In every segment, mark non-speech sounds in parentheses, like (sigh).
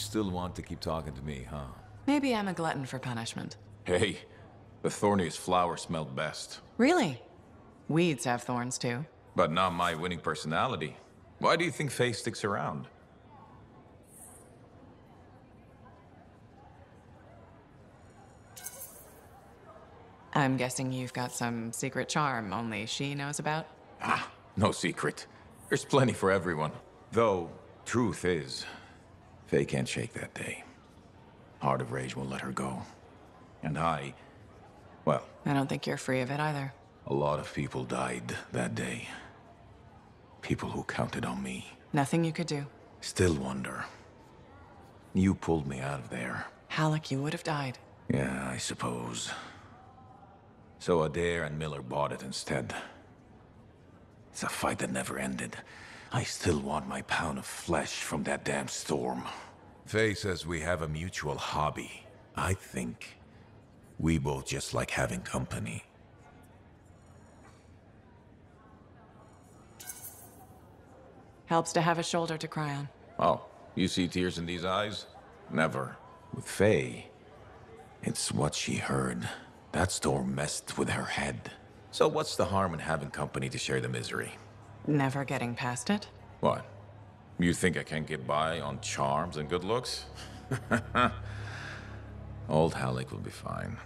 still want to keep talking to me, huh? Maybe I'm a glutton for punishment. Hey, the thorniest flower smelled best. Really? Weeds have thorns too. But not my winning personality. Why do you think Faye sticks around? I'm guessing you've got some secret charm only she knows about? Ah, no secret. There's plenty for everyone. Though, truth is, Faye can't shake that day. Heart of Rage won't let her go. And I, well... I don't think you're free of it either. A lot of people died that day. People who counted on me. Nothing you could do. Still wonder. You pulled me out of there. Haluk, you would have died. Yeah, I suppose. So Adair and Miller bought it instead. It's a fight that never ended. I still want my pound of flesh from that damn storm. Faye says we have a mutual hobby. I think we both just like having company. Helps to have a shoulder to cry on. Oh, you see tears in these eyes? Never. With Faye, it's what she heard. That storm messed with her head. So what's the harm in having company to share the misery? Never getting past it? What? You think I can get by on charms and good looks? (laughs) Old Haluk will be fine.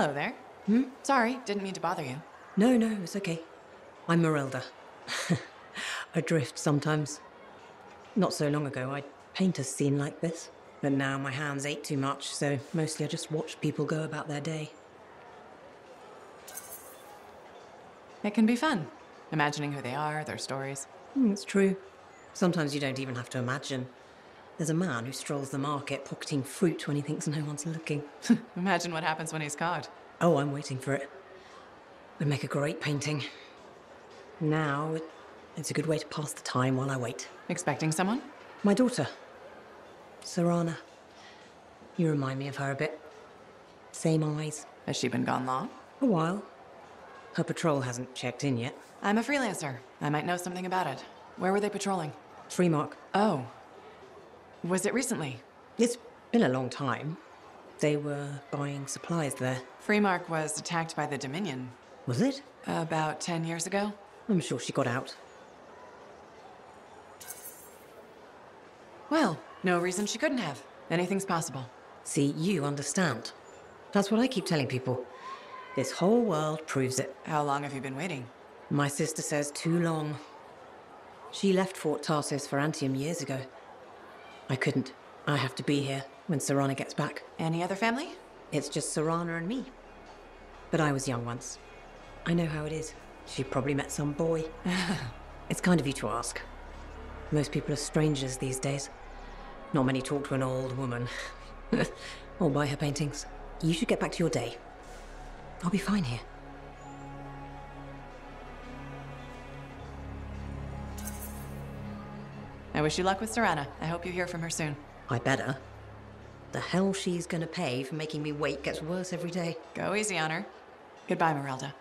Hello there. Hmm? Sorry, didn't mean to bother you. No, no, it's okay. I'm Merelda. I (laughs) drift sometimes. Not so long ago, I'd paint a scene like this. But now my hands ache too much, so mostly I just watch people go about their day. It can be fun. Imagining who they are, their stories. Hmm, it's true. Sometimes you don't even have to imagine. There's a man who strolls the market pocketing fruit when he thinks no one's looking. (laughs) Imagine what happens when he's caught. Oh, I'm waiting for it. Would make a great painting. Now, it, it's a good way to pass the time while I wait. Expecting someone? My daughter, Serana. You remind me of her a bit. Same eyes. Has she been gone long? A while. Her patrol hasn't checked in yet. I'm a freelancer. I might know something about it. Where were they patrolling? Freemark. Oh. Was it recently? It's been a long time. They were buying supplies there. Freemark was attacked by the Dominion Was it? about 10 years ago. I'm sure she got out. Well, no reason she couldn't have. Anything's possible. See, you understand. That's what I keep telling people. This whole world proves it. How long have you been waiting? My sister says too long. She left Fort Tarsis for Antium years ago. I couldn't. I have to be here when Serana gets back. Any other family? It's just Serana and me. But I was young once. I know how it is. She probably met some boy. (laughs) it's kind of you to ask. Most people are strangers these days. Not many talk to an old woman. (laughs) or buy her paintings. You should get back to your day. I'll be fine here. I wish you luck with Serana. I hope you hear from her soon. I better. The hell she's gonna pay for making me wait gets worse every day. Go easy on her. Goodbye, Merelda.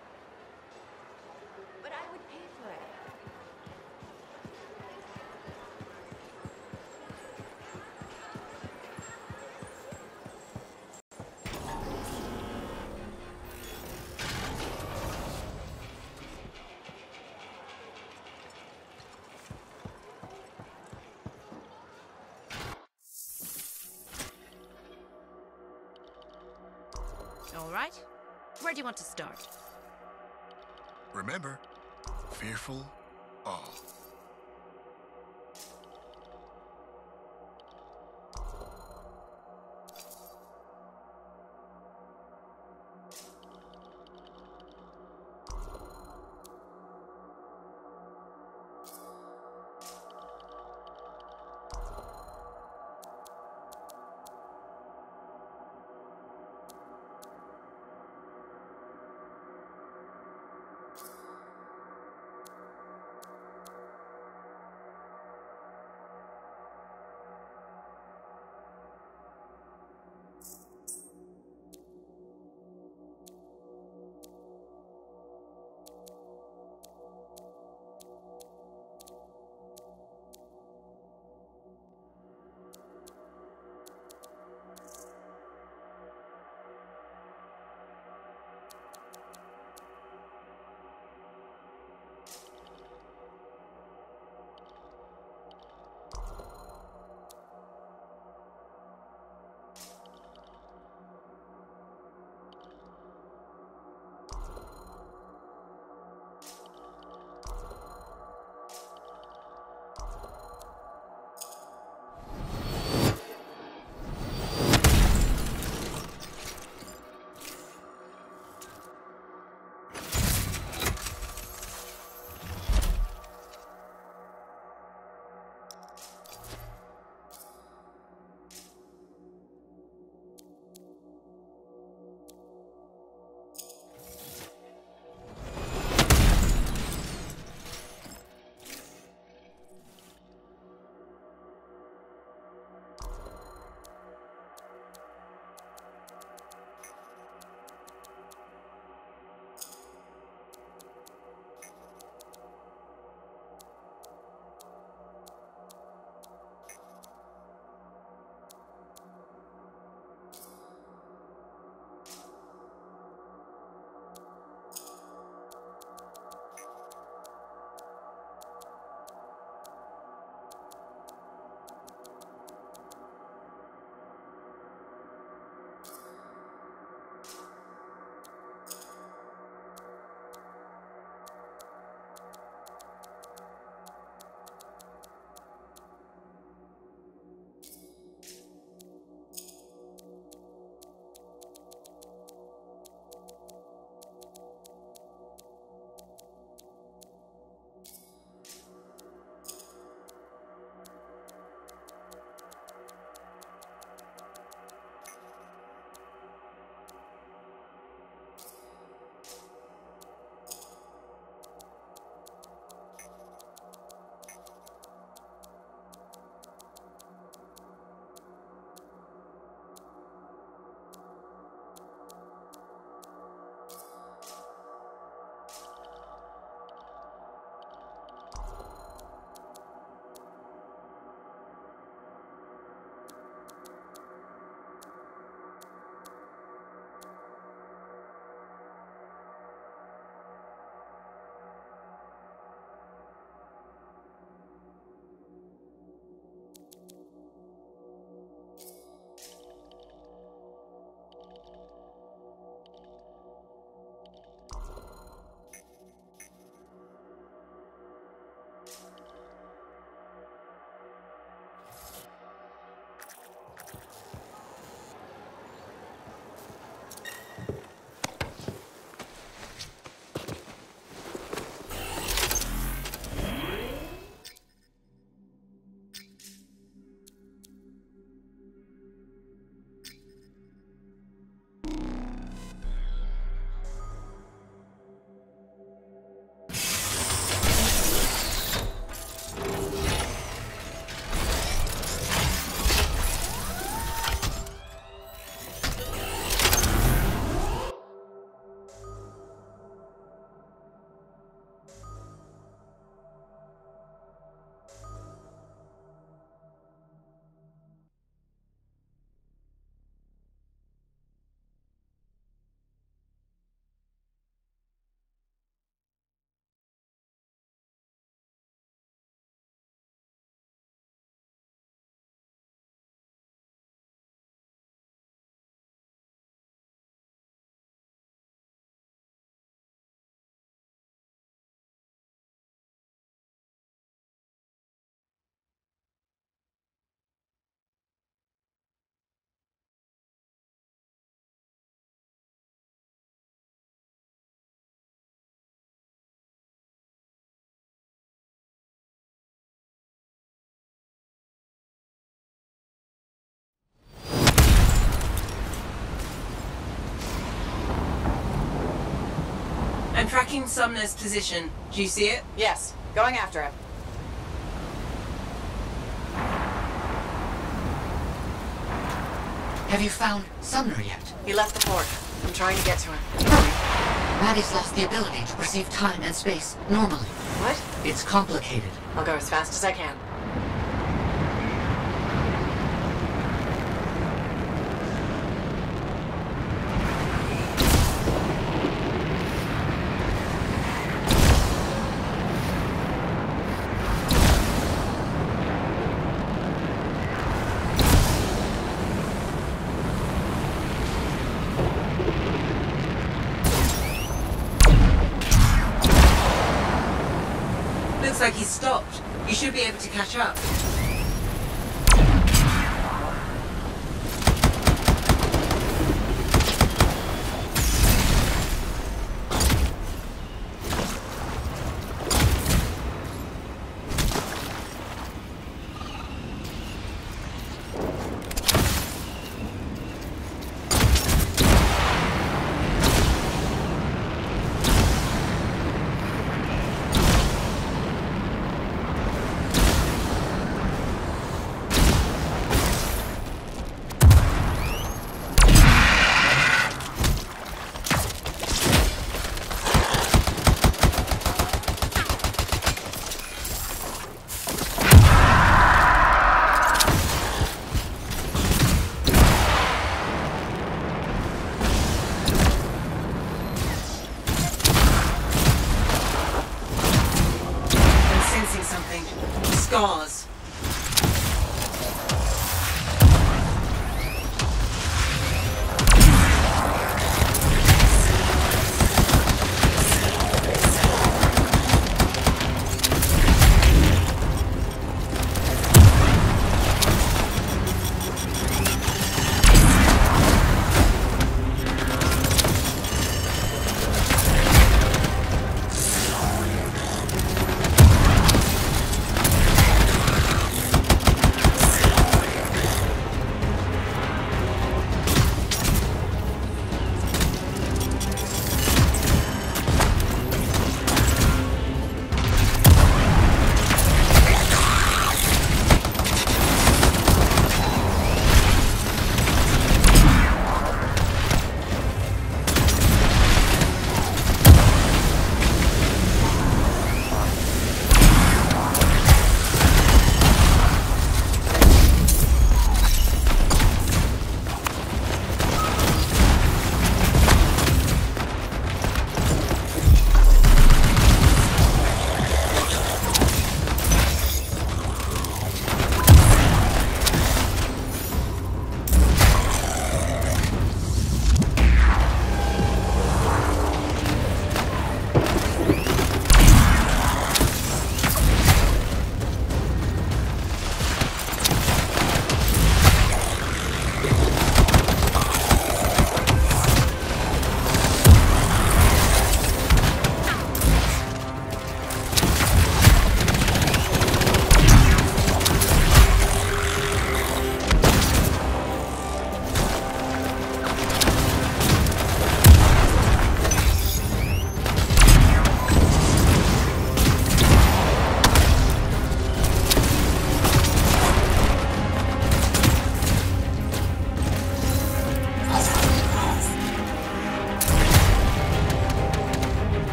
Tracking Sumner's position. Do you see it? Yes, going after him. Have you found Sumner yet? He left the port. I'm trying to get to him. Hurry. Maddie's lost the ability to perceive time and space normally. What? It's complicated. I'll go as fast as I can. Be able to catch up.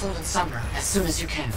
In summer, as soon as you can.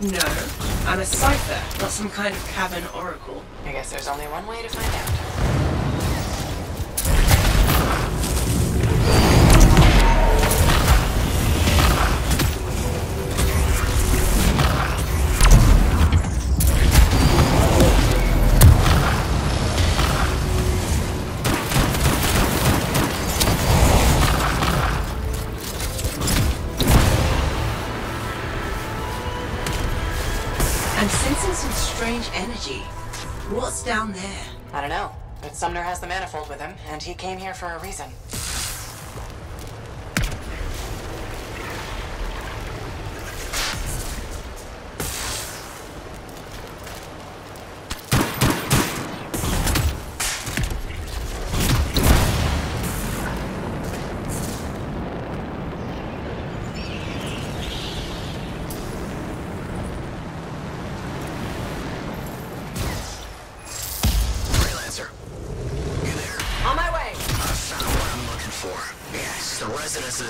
No, I'm a cipher, not some kind of cavern oracle. I guess there's only one way to find out. Sumner has the manifold with him, and he came here for a reason.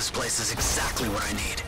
This place is exactly what I need.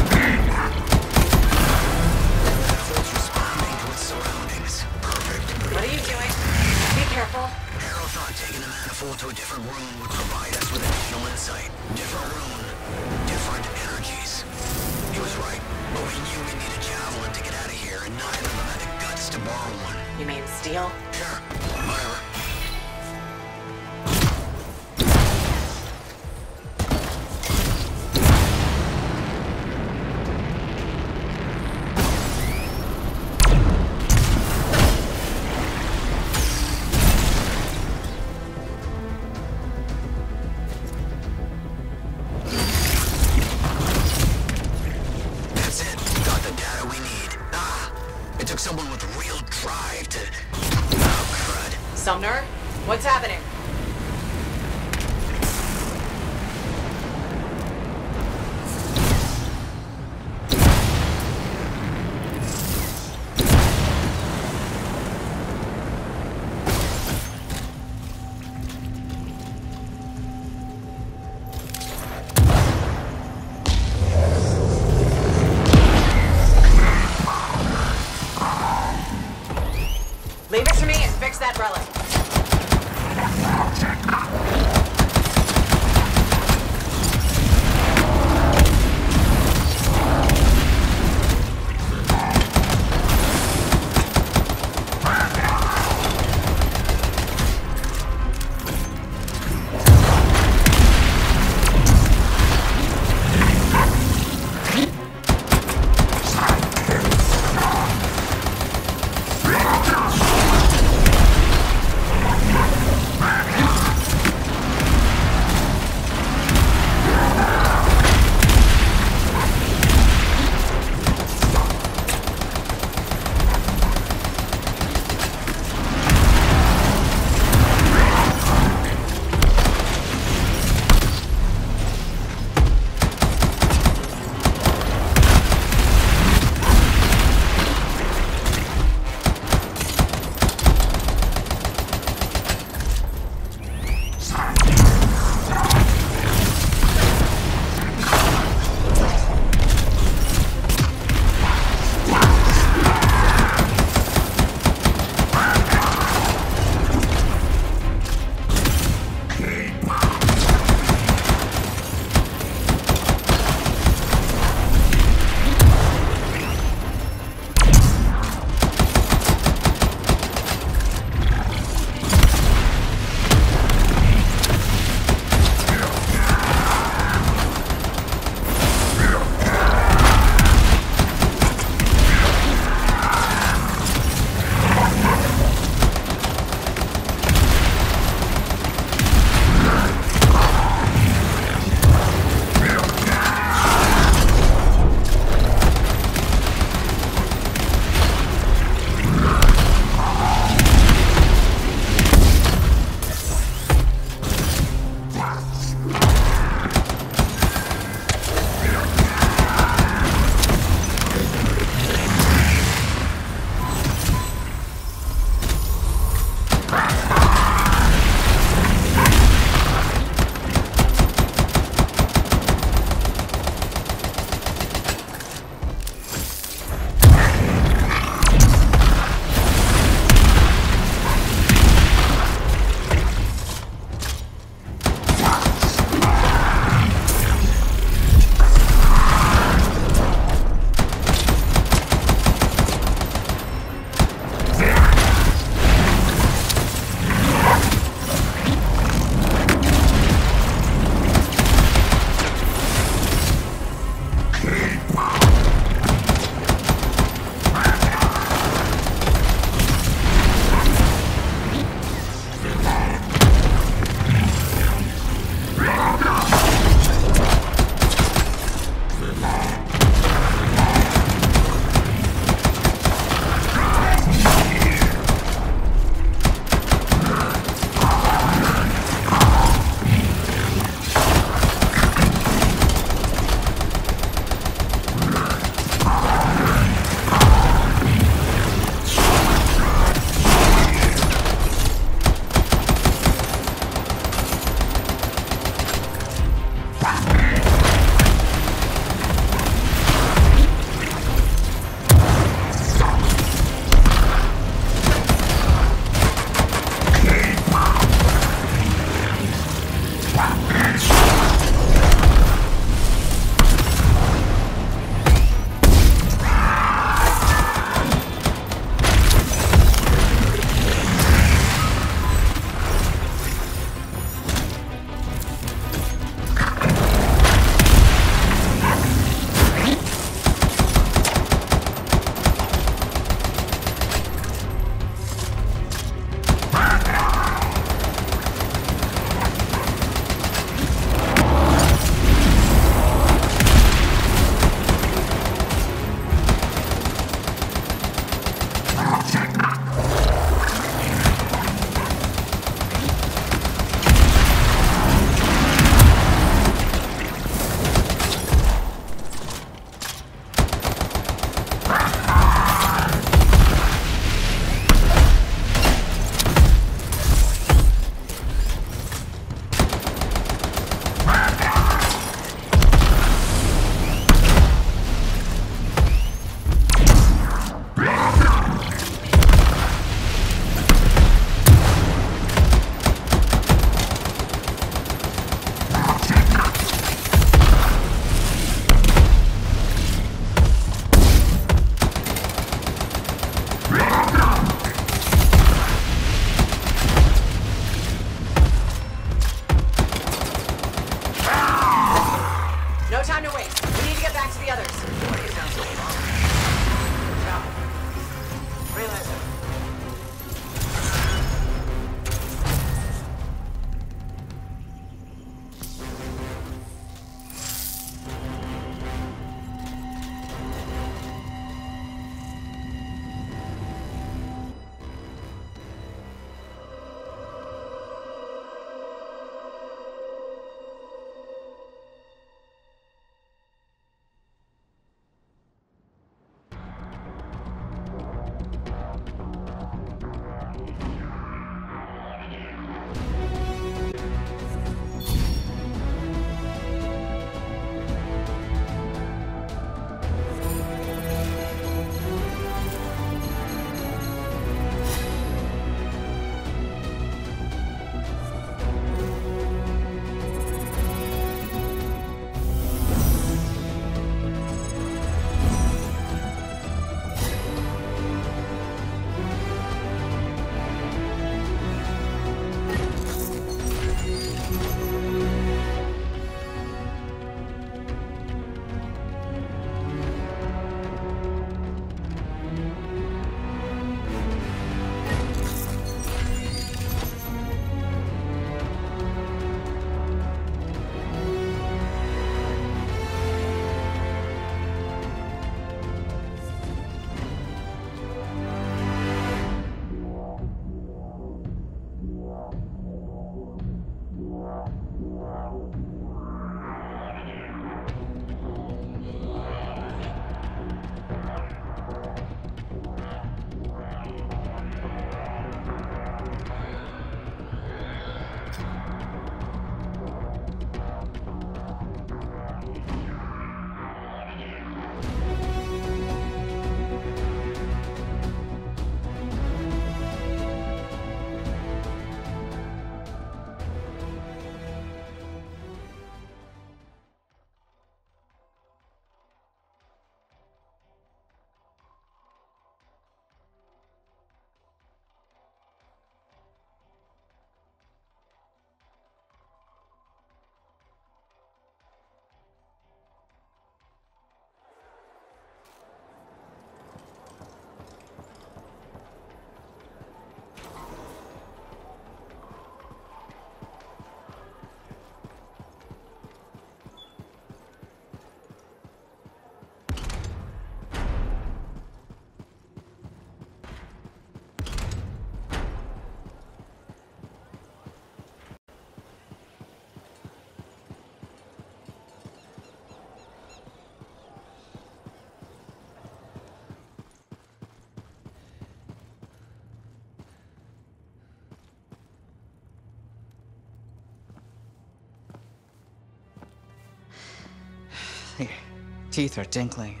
Your (laughs) teeth are tinkling.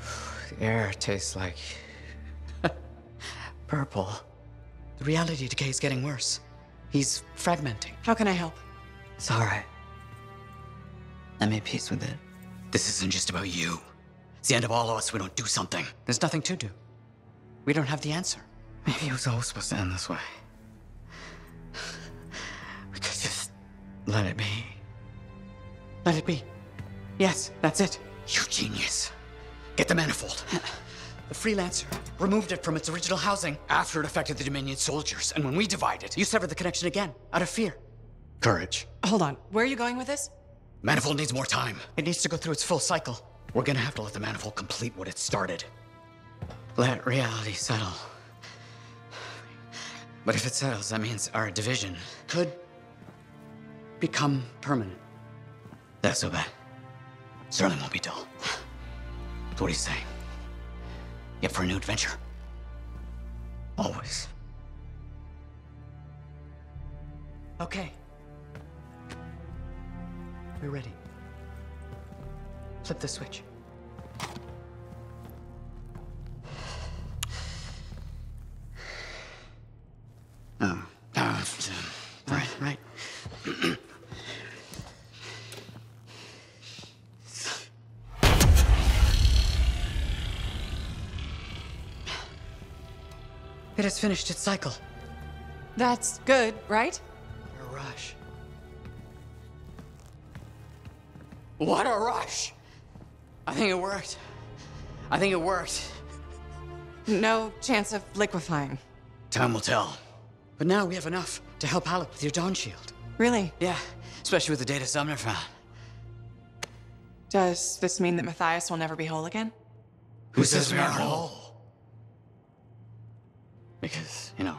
(sighs) The air tastes like. (laughs) purple. The reality decay is getting worse. He's fragmenting. How can I help? It's alright. I made peace with it. This isn't just about you. It's the end of all of us we don't do something. There's nothing to do. We don't have the answer. Maybe it was always supposed to end this way. (sighs) We could just let it be. Let it be. Yes, that's it. You genius. Get the manifold. The freelancer removed it from its original housing after it affected the Dominion soldiers. And when we divided, you severed the connection again, out of fear. Courage. Hold on. Where are you going with this? Manifold needs more time. It needs to go through its full cycle. We're gonna have to let the manifold complete what it started. Let reality settle. But if it settles, that means our division could become permanent. That's so bad. Certainly won't be dull. What do you say? Yep for a new adventure? Always. Okay. We're ready. Flip the switch. It has finished its cycle. That's good, right? What a rush. What a rush! I think it worked. I think it worked. No chance of liquefying. Time will tell. But now we have enough to help Haluk with your Dawn Shield. Really? Yeah, especially with the data Sumner found. Does this mean that Matthias will never be whole again? Who says we aren't whole? Because, you know,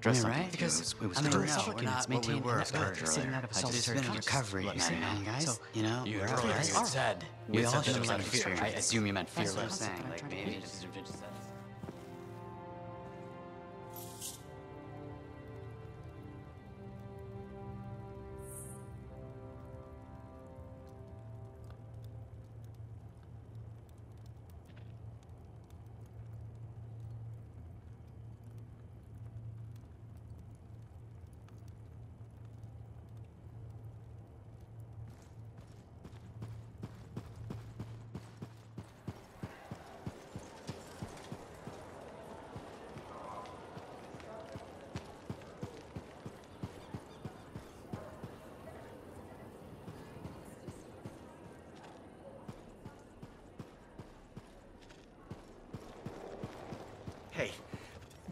dress right? right? Because, Because it was I mean, the we're not what we were earlier. village earlier. So So it's been a recovery, you see, man, know? guys. So, you know, you we're heard all what right. you said. We You all should have was fear. I assume you meant fearless. saying, like, maybe just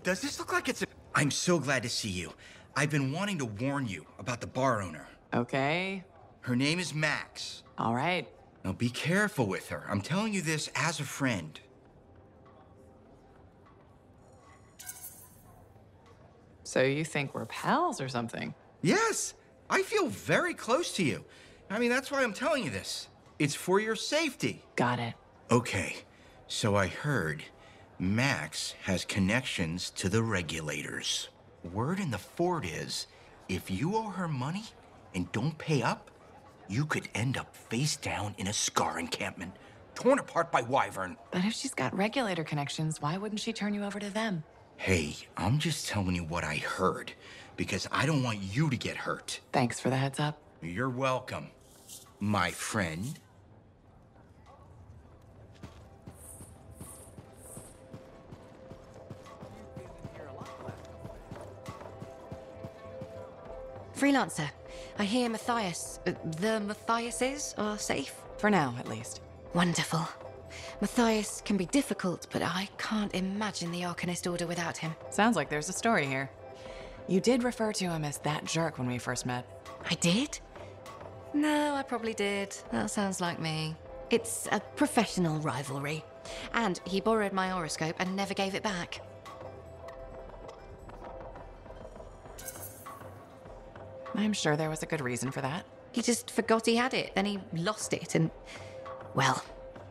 does this look like it's a... I'm so glad to see you. I've been wanting to warn you about the bar owner. Okay. Her name is Max. All right. Now be careful with her. I'm telling you this as a friend. So you think we're pals or something? Yes, I feel very close to you. I mean, that's why I'm telling you this. It's for your safety. Got it. Okay, so I heard Max has connections to the regulators. Word in the fort is if you owe her money and don't pay up, you could end up face down in a Scar encampment, torn apart by Wyvern. But if she's got regulator connections, why wouldn't she turn you over to them? Hey, I'm just telling you what I heard because I don't want you to get hurt. Thanks for the heads up. You're welcome, my friend. Freelancer, I hear Matthias, uh, the Matthiases are safe? For now, at least. Wonderful. Matthias can be difficult, but I can't imagine the Arcanist Order without him. Sounds like there's a story here. You did refer to him as that jerk when we first met. I did? No, I probably did. That sounds like me. It's a professional rivalry. And he borrowed my horoscope and never gave it back. I'm sure there was a good reason for that. He just forgot he had it, then he lost it, and. Well,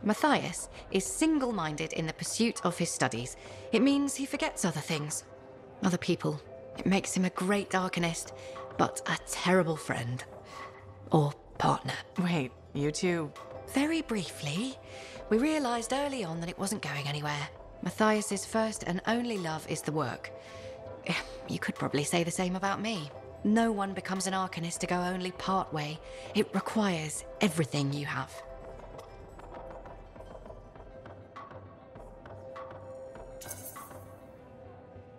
Matthias is single minded in the pursuit of his studies. It means he forgets other things, other people. It makes him a great Arcanist, but a terrible friend. Or partner. Wait, you two. Very briefly, we realized early on that it wasn't going anywhere. Matthias's first and only love is the work. You could probably say the same about me. No one becomes an Arcanist to go only part way. It requires everything you have.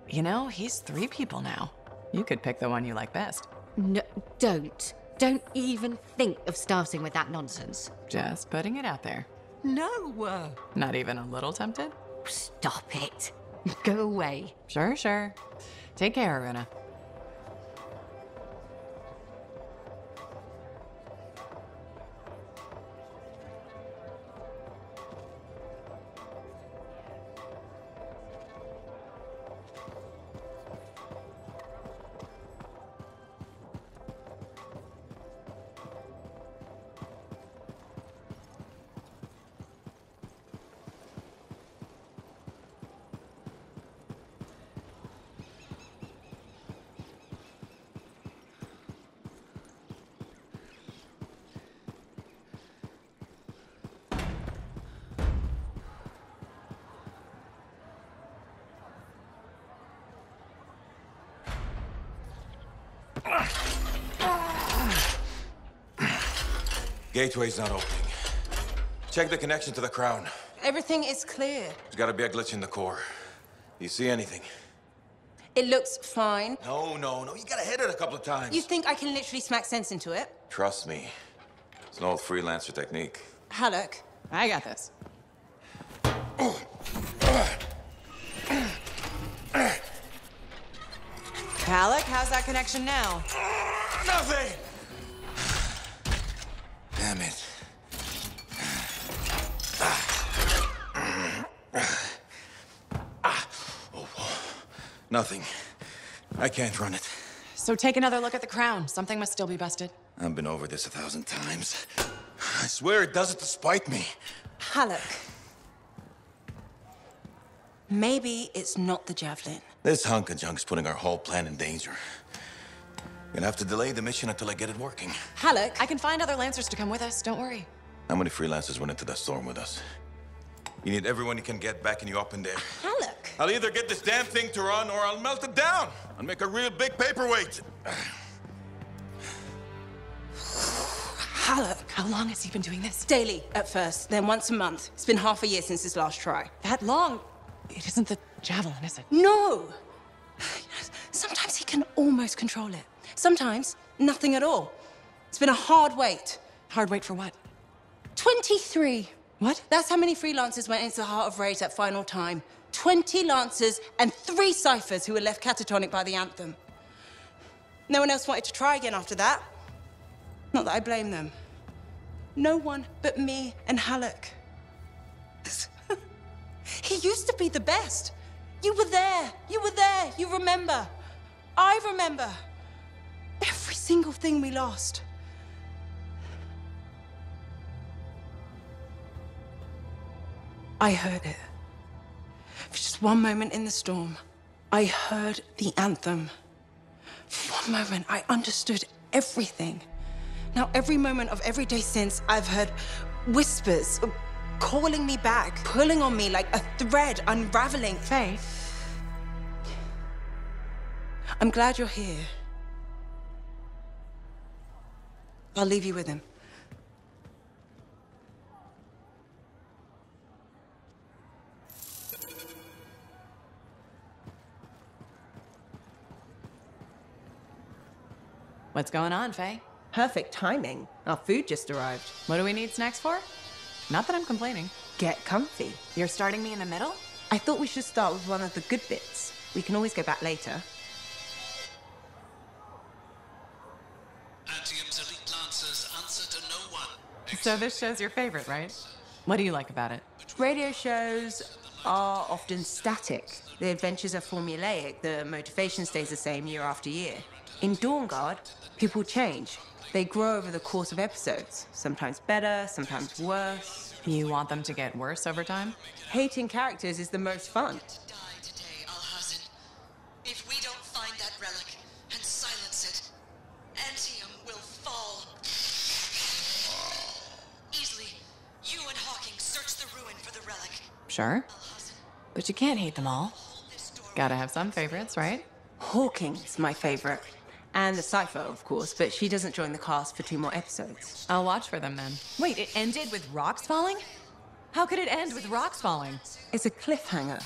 You know, he's three people now. You could pick the one you like best. No, don't. Don't even think of starting with that nonsense. Just putting it out there. No! Not even a little tempted? Stop it. (laughs) Go away. Sure, sure. Take care, Aruna. Gateway's not opening. Check the connection to the crown. Everything is clear. There's gotta be a glitch in the core. Do you see anything? It looks fine. No, no, no. You gotta hit it a couple of times. You think I can literally smack sense into it? Trust me. It's an old freelancer technique. Haluk, I got this. Haluk, how's that connection now? Nothing! Damn it. Ah. (sighs) Oh, nothing. I can't run it. So take another look at the crown. Something must still be busted. I've been over this a thousand times. (sighs) I swear it does it to spite me. Haluk. Maybe it's not the javelin. This hunk of junk's putting our whole plan in danger. Gonna have to delay the mission until I get it working. Haluk, I can find other Lancers to come with us. Don't worry. How many freelancers went into that storm with us? You need everyone you can get backing you up in there. Haluk! I'll either get this damn thing to run or I'll melt it down and make a real big paperweight. (sighs) Haluk! How long has he been doing this? Daily at first, then once a month. It's been half a year since his last try. That long? It isn't the javelin, is it? No! (sighs) Sometimes he can almost control it. Sometimes, nothing at all. It's been a hard wait. Hard wait for what? 23. What? That's how many freelancers went into the heart of Rage at final time. 20 lancers and three ciphers who were left catatonic by the anthem. No one else wanted to try again after that. Not that I blame them. No one but me and Haluk. (laughs) he used to be the best. You were there. You were there. You remember. I remember. Every single thing we lost. I heard it. For just one moment in the storm, I heard the anthem. For one moment, I understood everything. Now, every moment of every day since, I've heard whispers calling me back, pulling on me like a thread unraveling. Faye. I'm glad you're here. I'll leave you with him. What's going on, Faye? Perfect timing. Our food just arrived. What do we need snacks for? Not that I'm complaining. Get comfy. You're starting me in the middle? I thought we should start with one of the good bits. We can always go back later. Antium's elite lancers answer to no one. So this show's your favorite, right? What do you like about it? Radio shows are often static. The adventures are formulaic. The motivation stays the same year after year. In Dawn Guard, people change. They grow over the course of episodes. Sometimes better, sometimes worse. You want them to get worse over time? Hating characters is the most fun. Die today, Alhazin. If we don't find that relic and silence it, Antium will fall. Easily, you and Hawking search the ruin for the relic. Sure. But you can't hate them all. Gotta have some favorites, right? Hawking's my favorite. And the Cypher, of course, but she doesn't join the cast for two more episodes. I'll watch for them then. Wait, it ended with rocks falling? How could it end with rocks falling? It's a cliffhanger.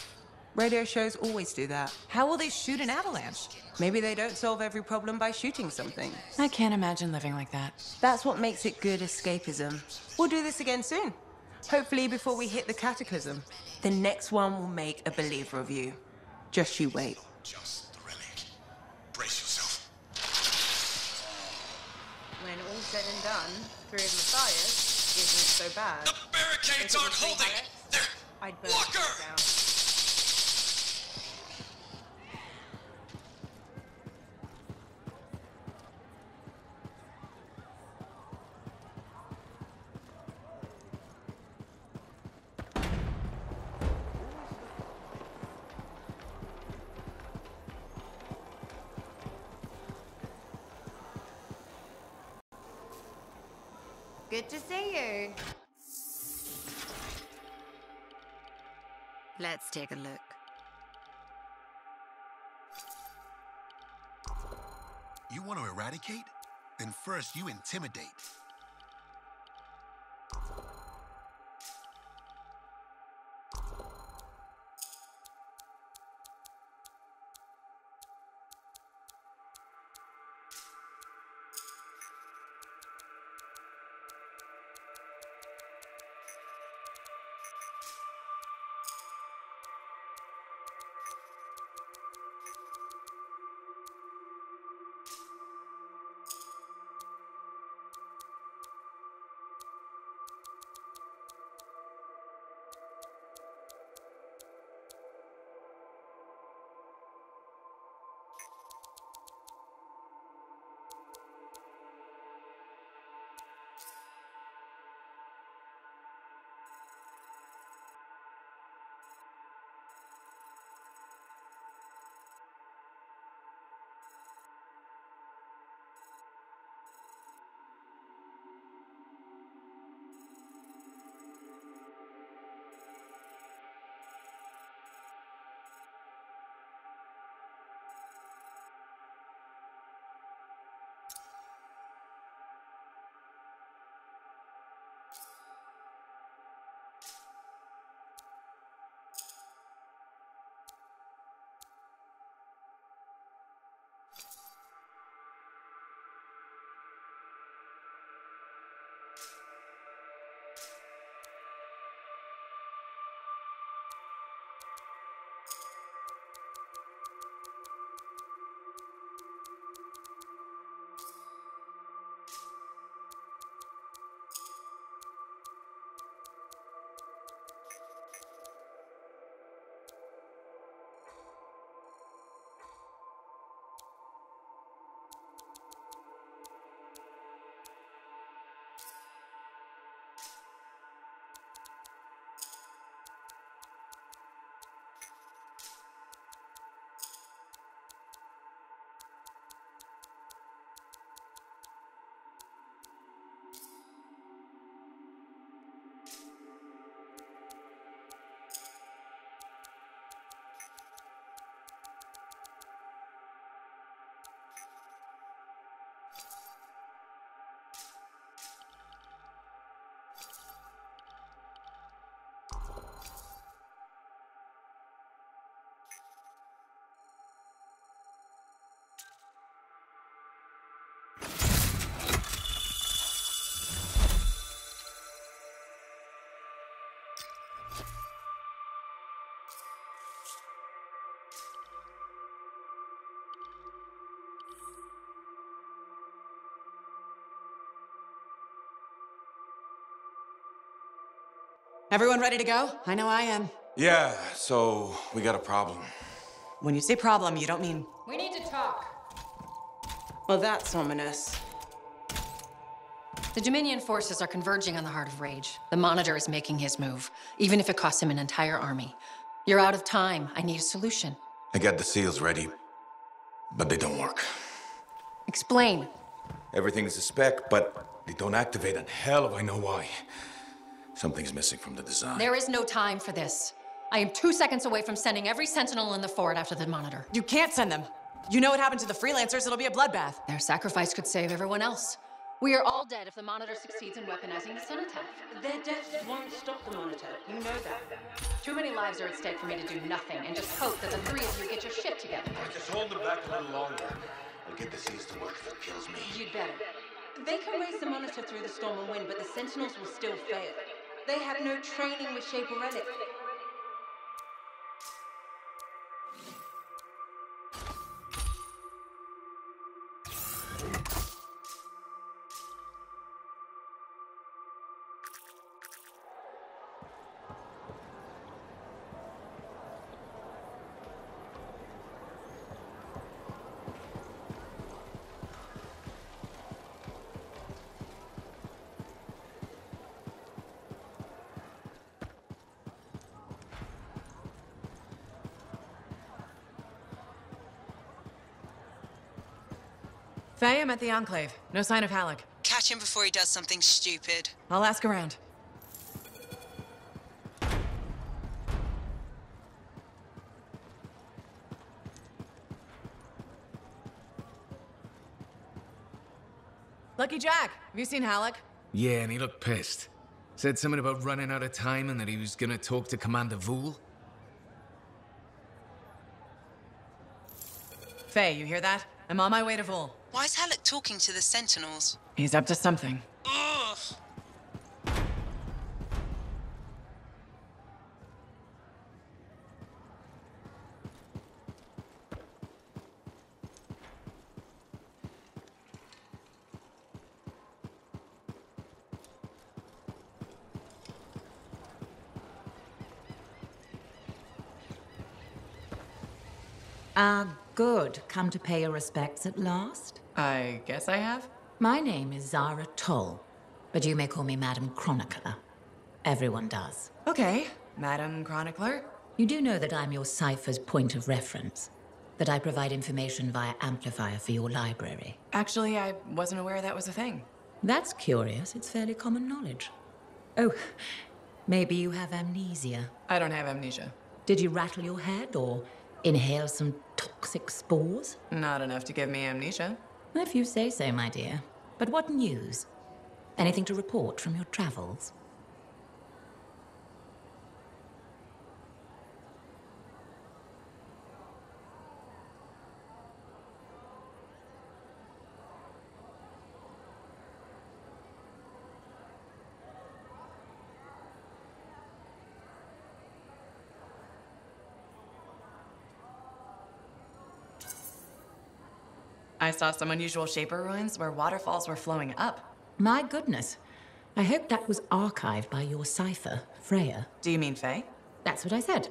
Radio shows always do that. How will they shoot an avalanche? Maybe they don't solve every problem by shooting something. I can't imagine living like that. That's what makes it good escapism. We'll do this again soon. Hopefully before we hit the cataclysm. The next one will make a believer of you. Just you wait. Just the relic. Brace yourself. When all's said and done, three of Matthias isn't so bad. The barricades aren't holding! They're... I'd burn Walker! down. Good to see you. Let's take a look. You want to eradicate? Then first you intimidate. Everyone ready to go? I know I am. Yeah, so we got a problem. When you say problem, you don't mean. We need to talk. Well, that's ominous. The Dominion forces are converging on the Heart of Rage. The Monitor is making his move, even if it costs him an entire army. You're out of time. I need a solution. I got the seals ready, but they don't work. Explain. Everything is a spec, but they don't activate, and hell if I know why. Something's missing from the design. There is no time for this. I am two seconds away from sending every Sentinel in the fort after the Monitor. You can't send them. You know what happened to the freelancers, it'll be a bloodbath. Their sacrifice could save everyone else. We are all dead if the Monitor succeeds in weaponizing the Cenotaph. Their deaths won't stop the Monitor. You know that. Too many lives are at stake for me to do nothing and just hope that the three of you get your shit together. I just hold them back a little longer. I'll get the seals to work if it kills me. You'd better. They can raise the Monitor through the storm and win, but the Sentinels will still fail. They had no training with Shaper Relic. Faye, I'm at the Enclave. No sign of Haluk. Catch him before he does something stupid. I'll ask around. Lucky Jack, have you seen Haluk? Yeah, and he looked pissed. Said something about running out of time and that he was gonna talk to Commander Vool. Faye, you hear that? I'm on my way to Vol. Why is Haluk talking to the Sentinels? He's up to something. Ugh. Ah, good. Come to pay your respects at last? I guess I have. My name is Zara Toll, but you may call me Madam Chronicler. Everyone does. Okay, Madam Chronicler. You do know that I'm your cipher's point of reference, that I provide information via amplifier for your library. Actually, I wasn't aware that was a thing. That's curious. It's fairly common knowledge. Oh, maybe you have amnesia. I don't have amnesia. Did you rattle your head or inhale some toxic spores? Not enough to give me amnesia. If you say so, my dear. But what news? Anything to report from your travels? Saw some unusual Shaper ruins where waterfalls were flowing up. My goodness. I hope that was archived by your cipher, Freya. Do you mean Faye? That's what I said.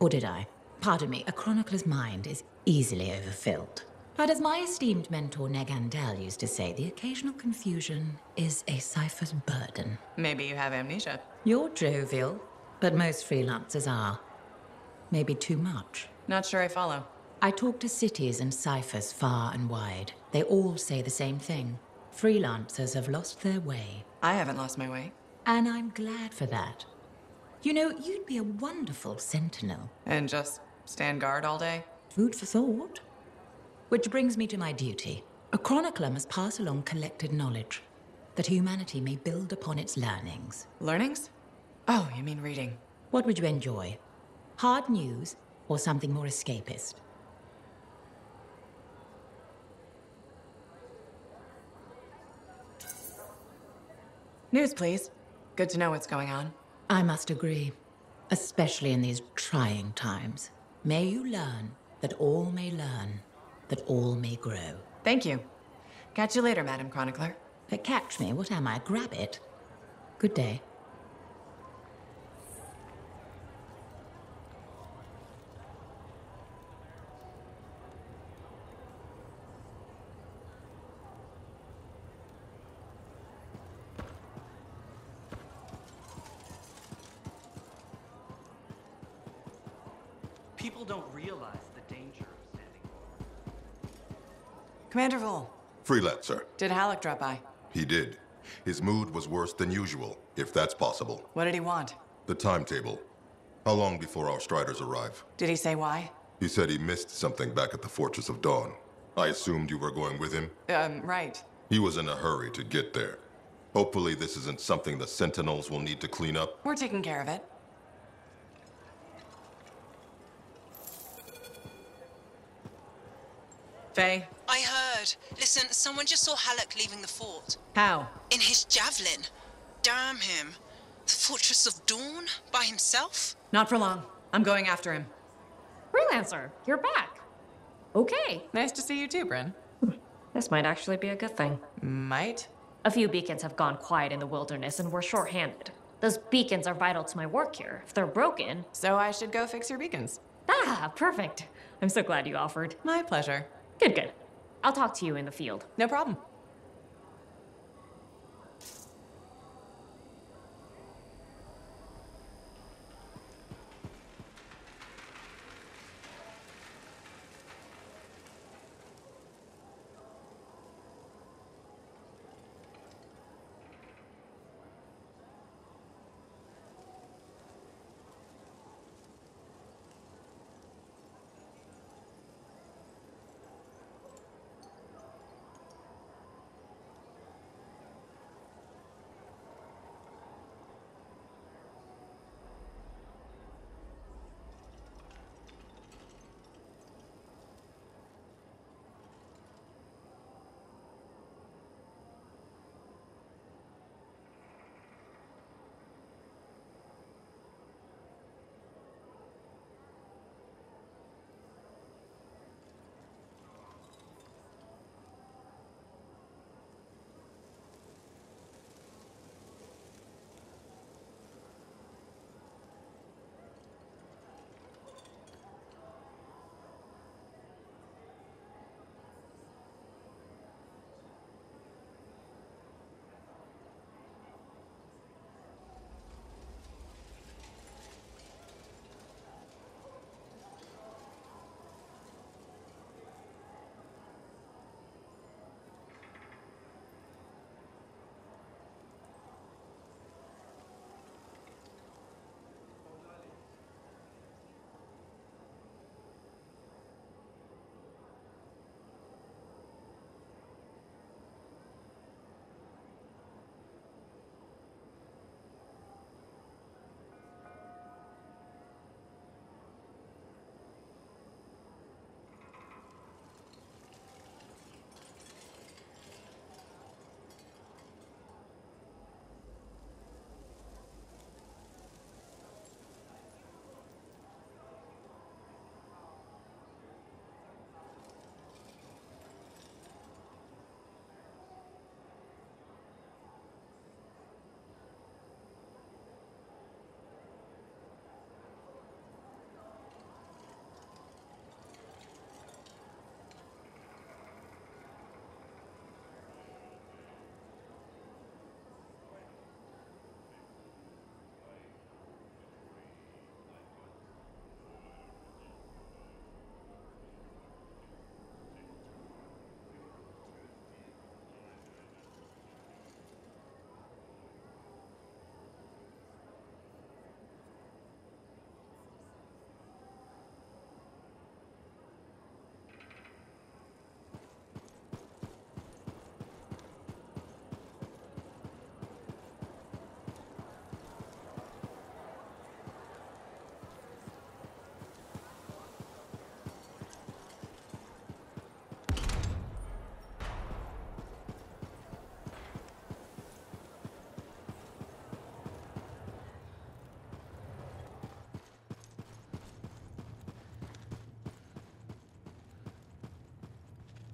Or did I? Pardon me, a chronicler's mind is easily overfilled. But as my esteemed mentor Negandel used to say, the occasional confusion is a cipher's burden. Maybe you have amnesia. You're jovial, but most freelancers are. Maybe too much. Not sure I follow. I talk to cities and ciphers far and wide. They all say the same thing. Freelancers have lost their way. I haven't lost my way. And I'm glad for that. You know, you'd be a wonderful sentinel. And just stand guard all day? Food for thought. Which brings me to my duty. A chronicler must pass along collected knowledge, that humanity may build upon its learnings. Learnings? Oh, you mean reading. What would you enjoy? Hard news or something more escapist? News, please. Good to know what's going on. I must agree, especially in these trying times. May you learn that all may learn, that all may grow. Thank you. Catch you later, Madam Chronicler. But catch me, what am I? Grab it. Good day. People don't realize the danger of standing. Commander Vol, Freelancer. did Haluk drop by? He did. His mood was worse than usual, if that's possible. What did he want? The timetable. How long before our striders arrive? Did he say why? He said he missed something back at the Fortress of Dawn. I assumed you were going with him. Um, right. He was in a hurry to get there. Hopefully this isn't something the Sentinels will need to clean up. We're taking care of it. Faye, I heard. Listen, someone just saw Haluk leaving the fort. how? In his javelin. Damn him. The Fortress of Dawn? By himself? Not for long. I'm going after him. Freelancer, you're back. Okay. Nice to see you too, Bryn. (laughs) This might actually be a good thing. Might? A few beacons have gone quiet in the wilderness and we're short-handed. Those beacons are vital to my work here. If they're broken... So I should go fix your beacons. Ah, perfect. I'm so glad you offered. My pleasure. Good, good. I'll talk to you in the field. No problem.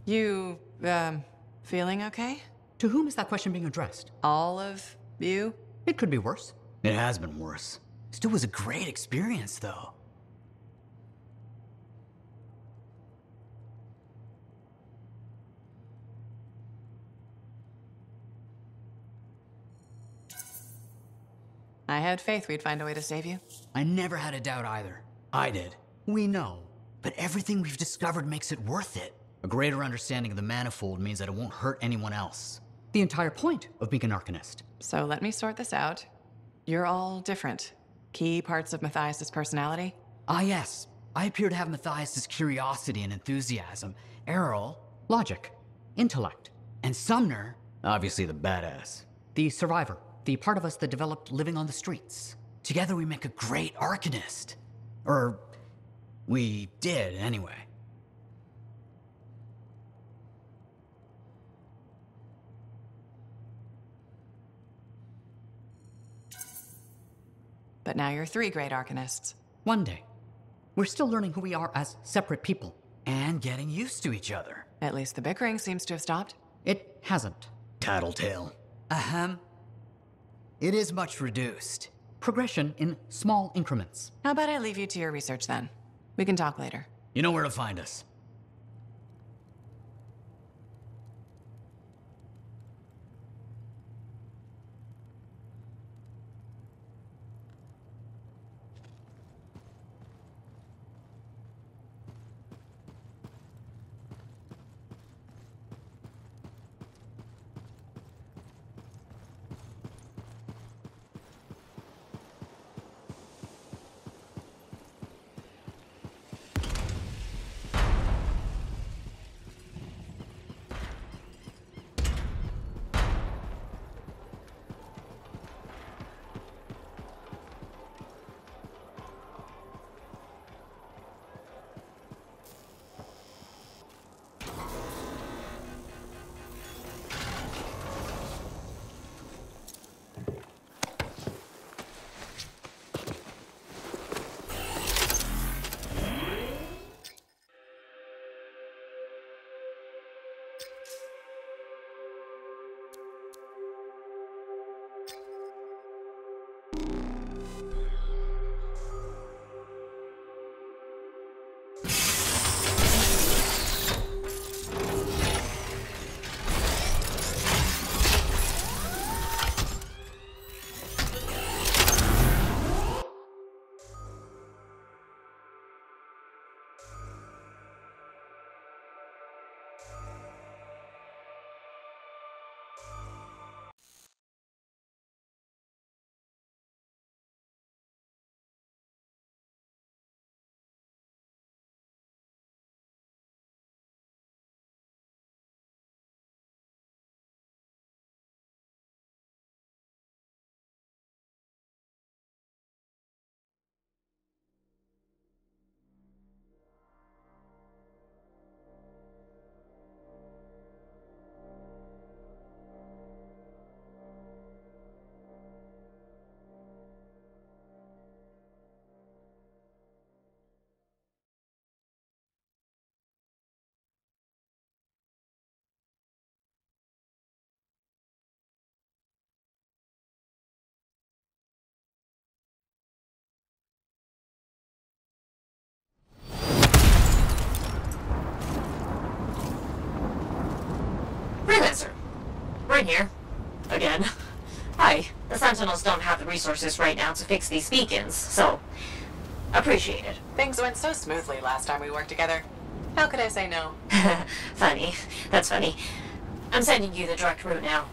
You, um, feeling okay? To whom is that question being addressed? All of you? It could be worse. It has been worse. Still was a great experience, though. I had faith we'd find a way to save you. I never had a doubt either. I did. We know, but everything we've discovered makes it worth it. A greater understanding of the manifold means that it won't hurt anyone else. The entire point of being an Arcanist. So let me sort this out. You're all different. Key parts of Matthias's personality? Ah, yes. I appear to have Matthias's curiosity and enthusiasm. Errol, logic, intellect. And Sumner, obviously the badass. The survivor, the part of us that developed living on the streets. Together we make a great Arcanist. Or, we did, anyway. But now you're three great Arcanists. One day. We're still learning who we are as separate people and getting used to each other. At least the bickering seems to have stopped. It hasn't. Tattletale. Ahem. It is much reduced. Progression in small increments. How about I leave you to your research then? We can talk later. You know where to find us. Here. Again. Hi. The Sentinels don't have the resources right now to fix these beacons, so appreciate it. Things went so smoothly last time we worked together. How could I say no? (laughs) funny. That's funny. I'm sending you the direct route now.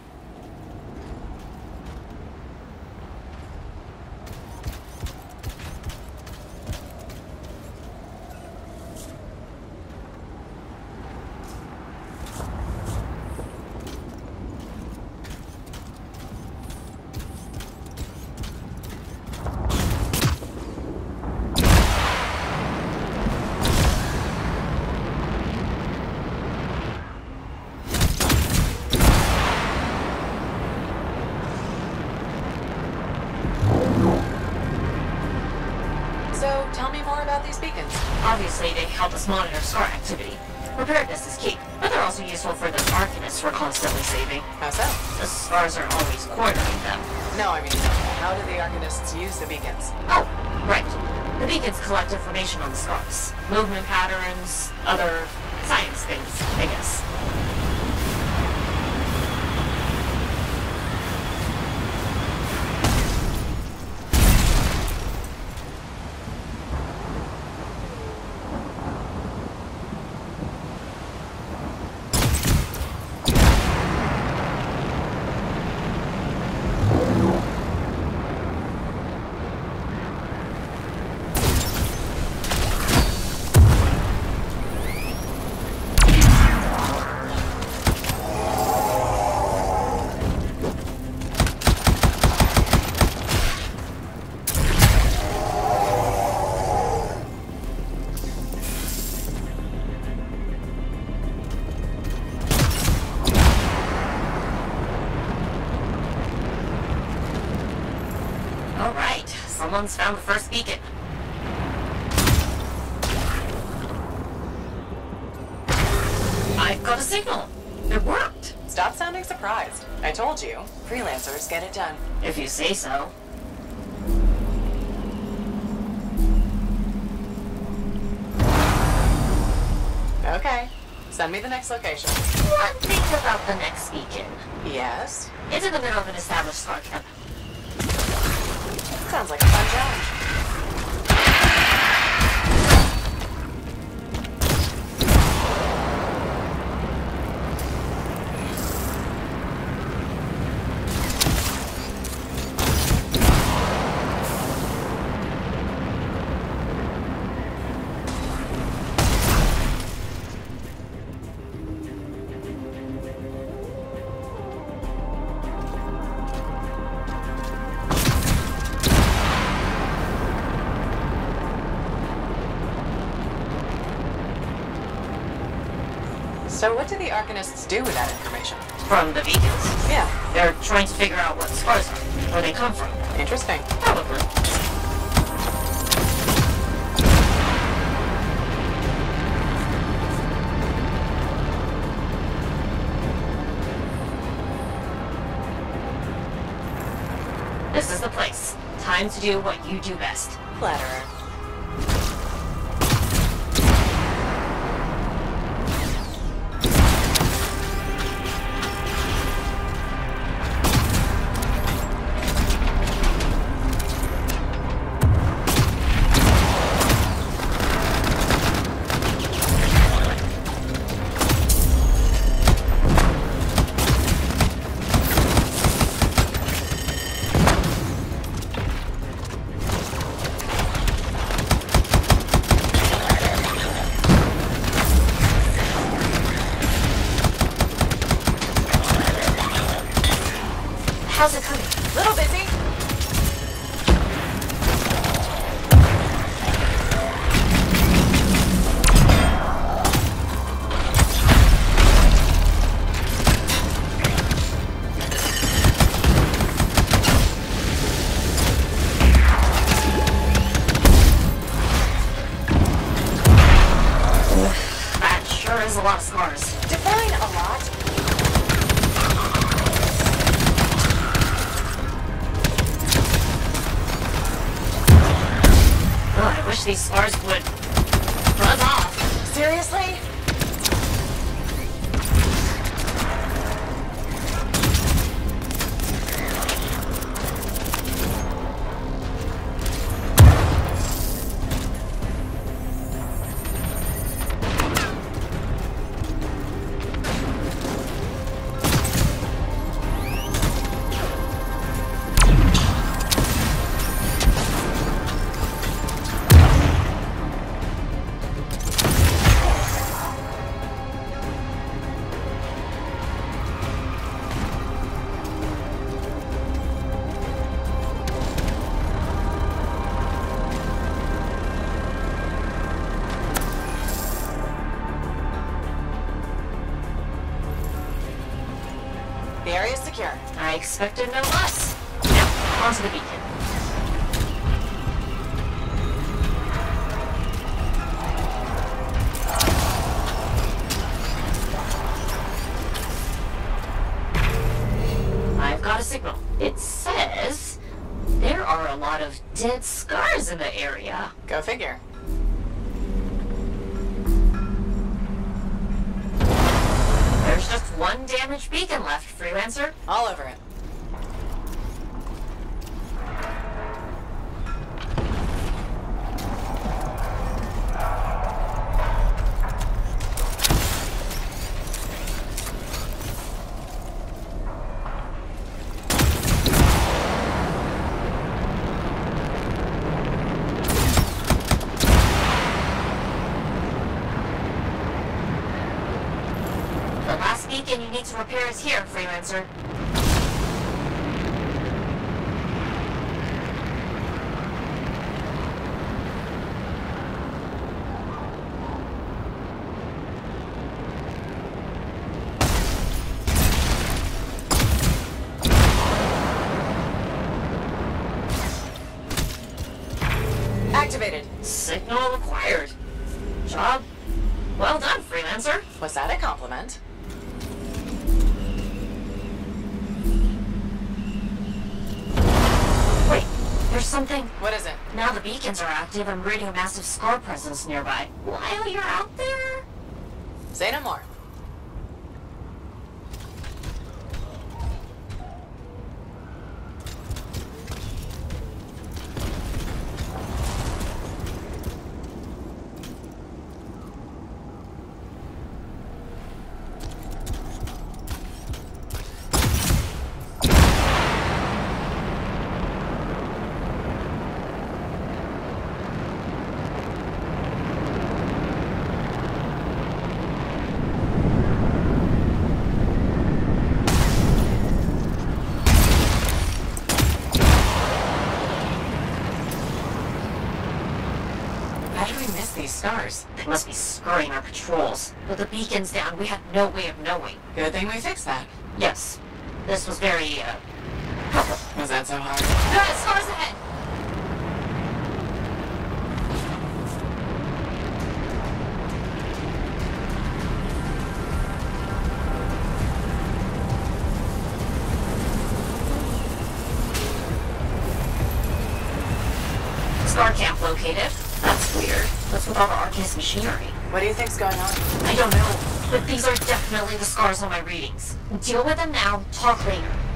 The scars. Movement someone's found the first beacon. I've got a signal. It worked. Stop sounding surprised. I told you, freelancers get it done. If you say so. Okay. Send me the next location. What think about the next beacon? Yes? It's in the middle of an established star Arcanists do with that information? From the Vegans? Yeah. They're trying to figure out what scars are, where they come from. Interesting. Probably. This is the place. Time to do what you do best. Flatterer. I expected no less. Now, onto the beacon. I'm reading a massive scar presence nearby. While you're out there? Say no more. How did we miss these scars? They must be scurrying our patrols. With the beacons down, we had no way of knowing. Good thing we fixed that. Yes. This was very, uh... with all the Arcanist machinery? What do you think's going on? I don't know, but these are definitely the scars on my readings. Deal with them now, talk later.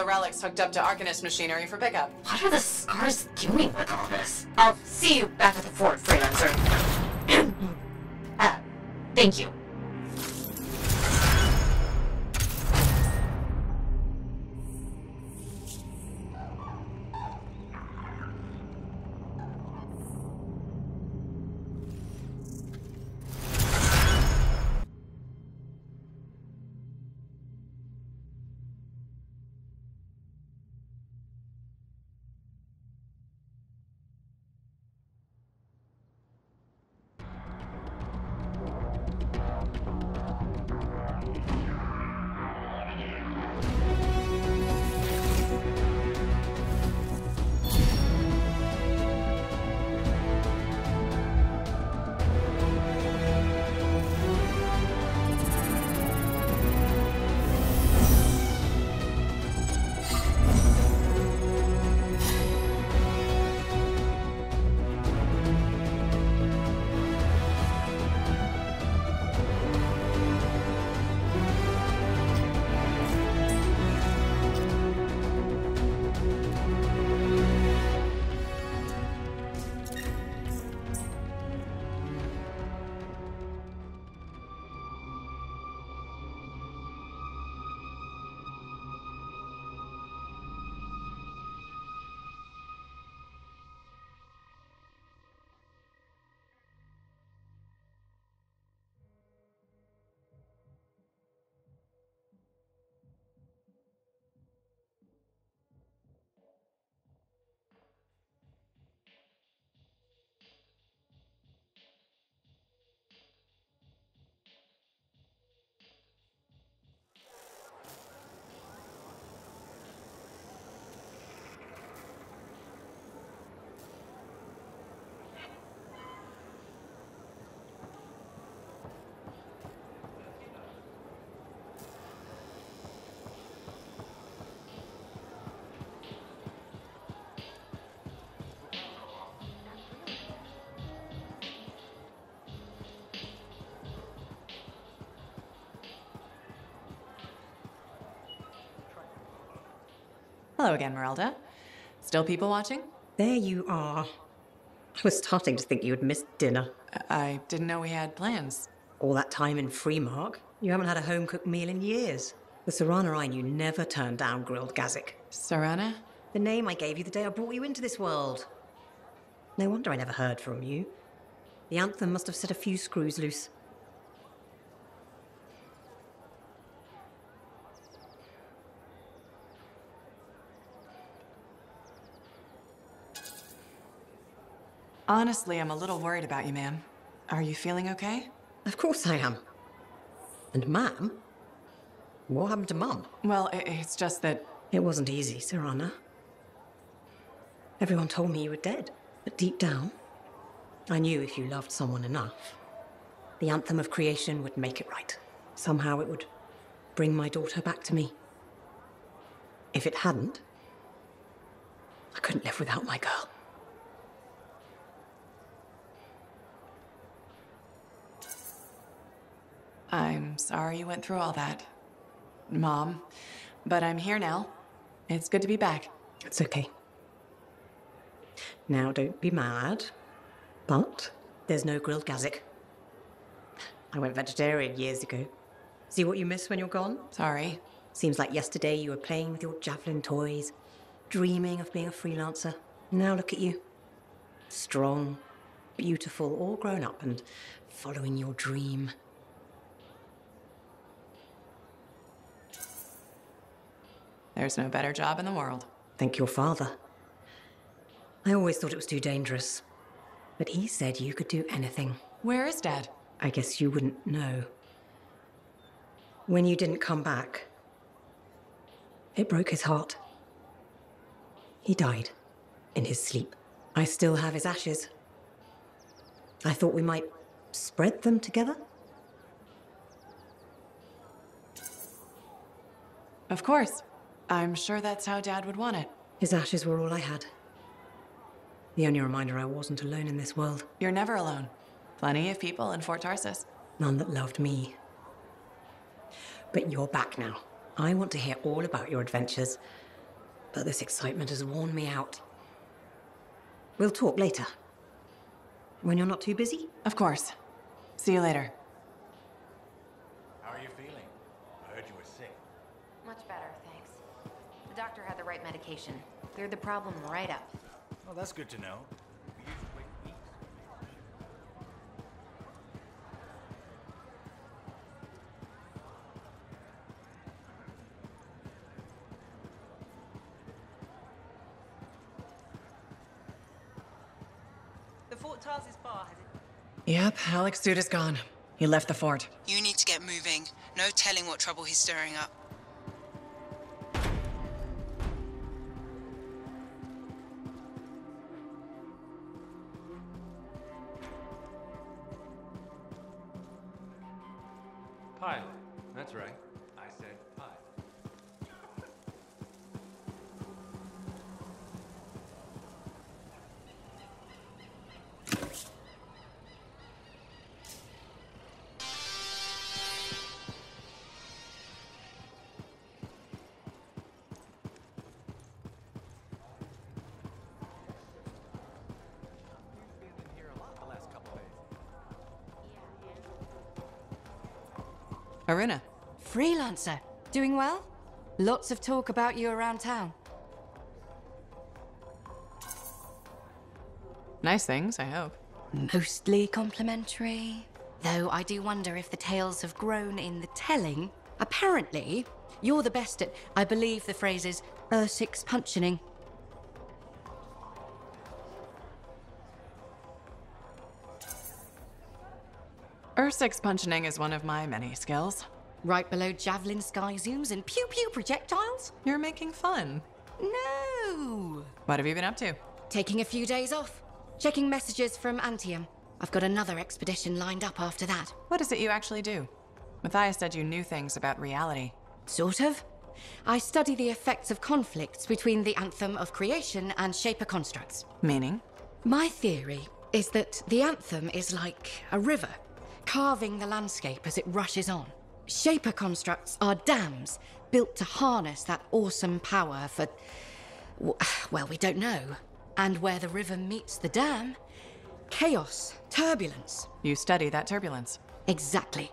The relics hooked up to Arcanist machinery for pickup. What are the scars doing with all this? I'll see you back at the fort, freelancer. (clears throat) uh, thank you. Hello again, Merelda. Still people watching? There you are. I was starting to think you had missed dinner. Uh, I didn't know we had plans. All that time in Freemark, you haven't had a home cooked meal in years. The Serana I knew never turned down grilled gazik. Serana? The name I gave you the day I brought you into this world. No wonder I never heard from you. The anthem must have set a few screws loose. Honestly, I'm a little worried about you, ma'am. Are you feeling okay? Of course I am. And Ma'am? What happened to Mum? Well, it's just that. It wasn't easy, Serana. Everyone told me you were dead, but deep down, I knew if you loved someone enough, the anthem of creation would make it right. Somehow it would bring my daughter back to me. If it hadn't, I couldn't live without my girl. I'm sorry you went through all that, Mom. But I'm here now. It's good to be back. It's okay. Now, don't be mad, but there's no grilled gazik. I went vegetarian years ago. See what you miss when you're gone? Sorry. Seems like yesterday you were playing with your javelin toys, dreaming of being a freelancer. Now look at you. Strong, beautiful, all grown up and following your dream. There's no better job in the world. Thank your father. I always thought it was too dangerous. But he said you could do anything. Where is Dad? I guess you wouldn't know. When you didn't come back, it broke his heart. He died in his sleep. I still have his ashes. I thought we might spread them together. Of course. I'm sure that's how Dad would want it. His ashes were all I had. The only reminder I wasn't alone in this world. You're never alone. Plenty of people in Fort Tarsis. None that loved me. But you're back now. I want to hear all about your adventures. But this excitement has worn me out. We'll talk later. When you're not too busy? Of course. See you later. Had the right medication. Cleared the problem right up. Well, that's good to know. We usually wait weeks. The Fort Tarsis bar. Yep, Alex Dude is gone. He left the fort. You need to get moving. No telling what trouble he's stirring up. Aruna. Freelancer. Doing well? Lots of talk about you around town. Nice things, I hope. Mostly complimentary. Though I do wonder if the tales have grown in the telling. Apparently, you're the best at, I believe the phrase is, Ursix punchioning. Ursix punching is one of my many skills. Right below javelin sky zooms and pew pew projectiles? You're making fun. No! What have you been up to? Taking a few days off. Checking messages from Antium. I've got another expedition lined up after that. What is it you actually do? Matthias said you knew things about reality. Sort of. I study the effects of conflicts between the Anthem of Creation and Shaper constructs. Meaning? My theory is that the Anthem is like a river, carving the landscape as it rushes on. Shaper constructs are dams built to harness that awesome power for. Well, we don't know. And where the river meets the dam, chaos, turbulence. You study that turbulence. Exactly.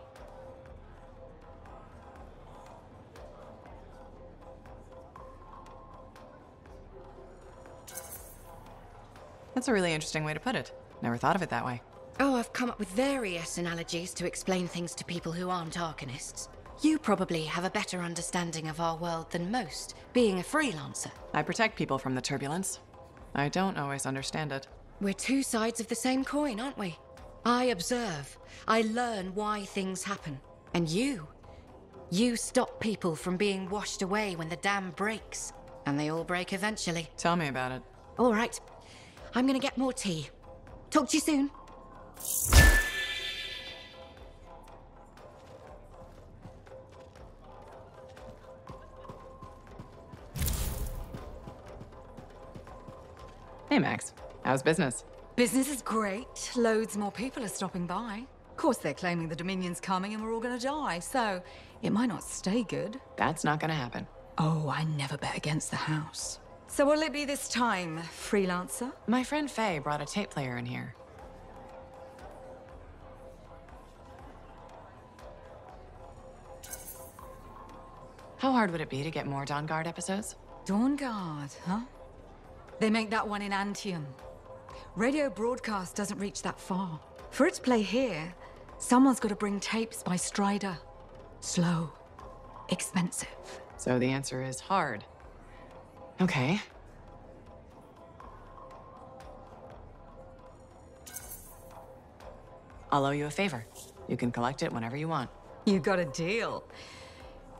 That's a really interesting way to put it. Never thought of it that way. Oh, I've come up with various analogies to explain things to people who aren't Arcanists. You probably have a better understanding of our world than most, being a freelancer. I protect people from the turbulence. I don't always understand it. We're two sides of the same coin, aren't we? I observe. I learn why things happen. And you? You stop people from being washed away when the dam breaks. And they all break eventually. Tell me about it. All right. I'm gonna get more tea. Talk to you soon. Hey, Max. How's business? Business is great. Loads more people are stopping by. Of course, they're claiming the Dominion's coming and we're all gonna die, so it might not stay good. That's not gonna happen. Oh, I never bet against the house. So what'll it be this time, freelancer? My friend Faye brought a tape player in here. How hard would it be to get more Dawn Guard episodes? Dawn Guard, huh? They make that one in Antium. Radio broadcast doesn't reach that far. For it to play here, someone's got to bring tapes by Strider. Slow. Expensive. So the answer is hard. Okay. I'll owe you a favor. You can collect it whenever you want. You got a deal.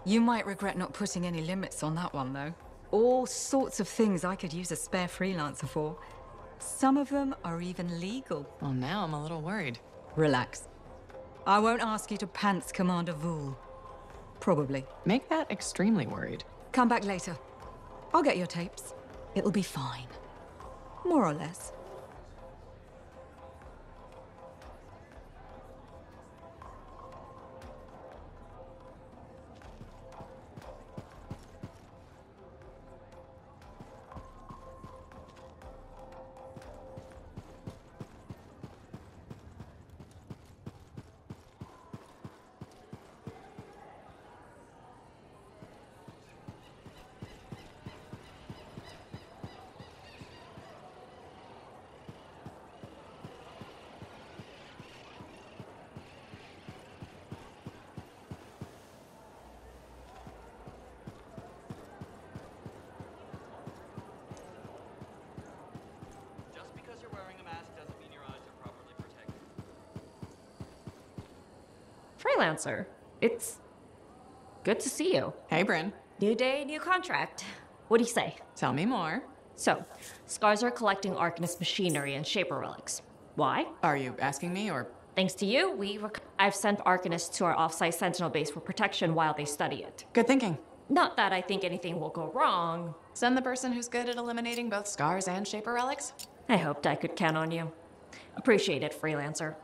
You might regret not putting any limits on that one, though. All sorts of things I could use a spare freelancer for. Some of them are even legal. Well, now I'm a little worried. Relax. I won't ask you to pants Commander Vool. Probably. Make that extremely worried. Come back later. I'll get your tapes. It'll be fine. More or less. Freelancer, it's good to see you. Hey, Brin. New day, new contract. What do you say? Tell me more. So, Scars are collecting Arcanist machinery and Shaper relics. Why? Are you asking me or? Thanks to you, we rec- I've sent Arcanists to our offsite Sentinel base for protection while they study it. Good thinking. Not that I think anything will go wrong. Send the person who's good at eliminating both scars and shaper relics. I hoped I could count on you. Appreciate it, freelancer.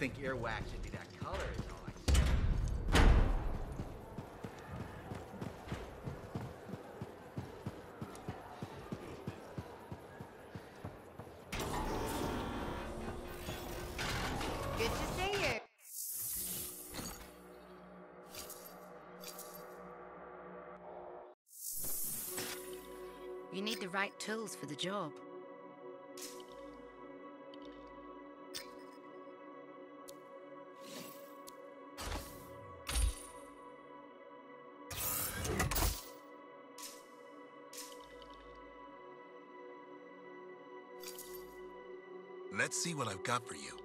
Think earwax should be that color. You need the right tools for the job. I've got for you.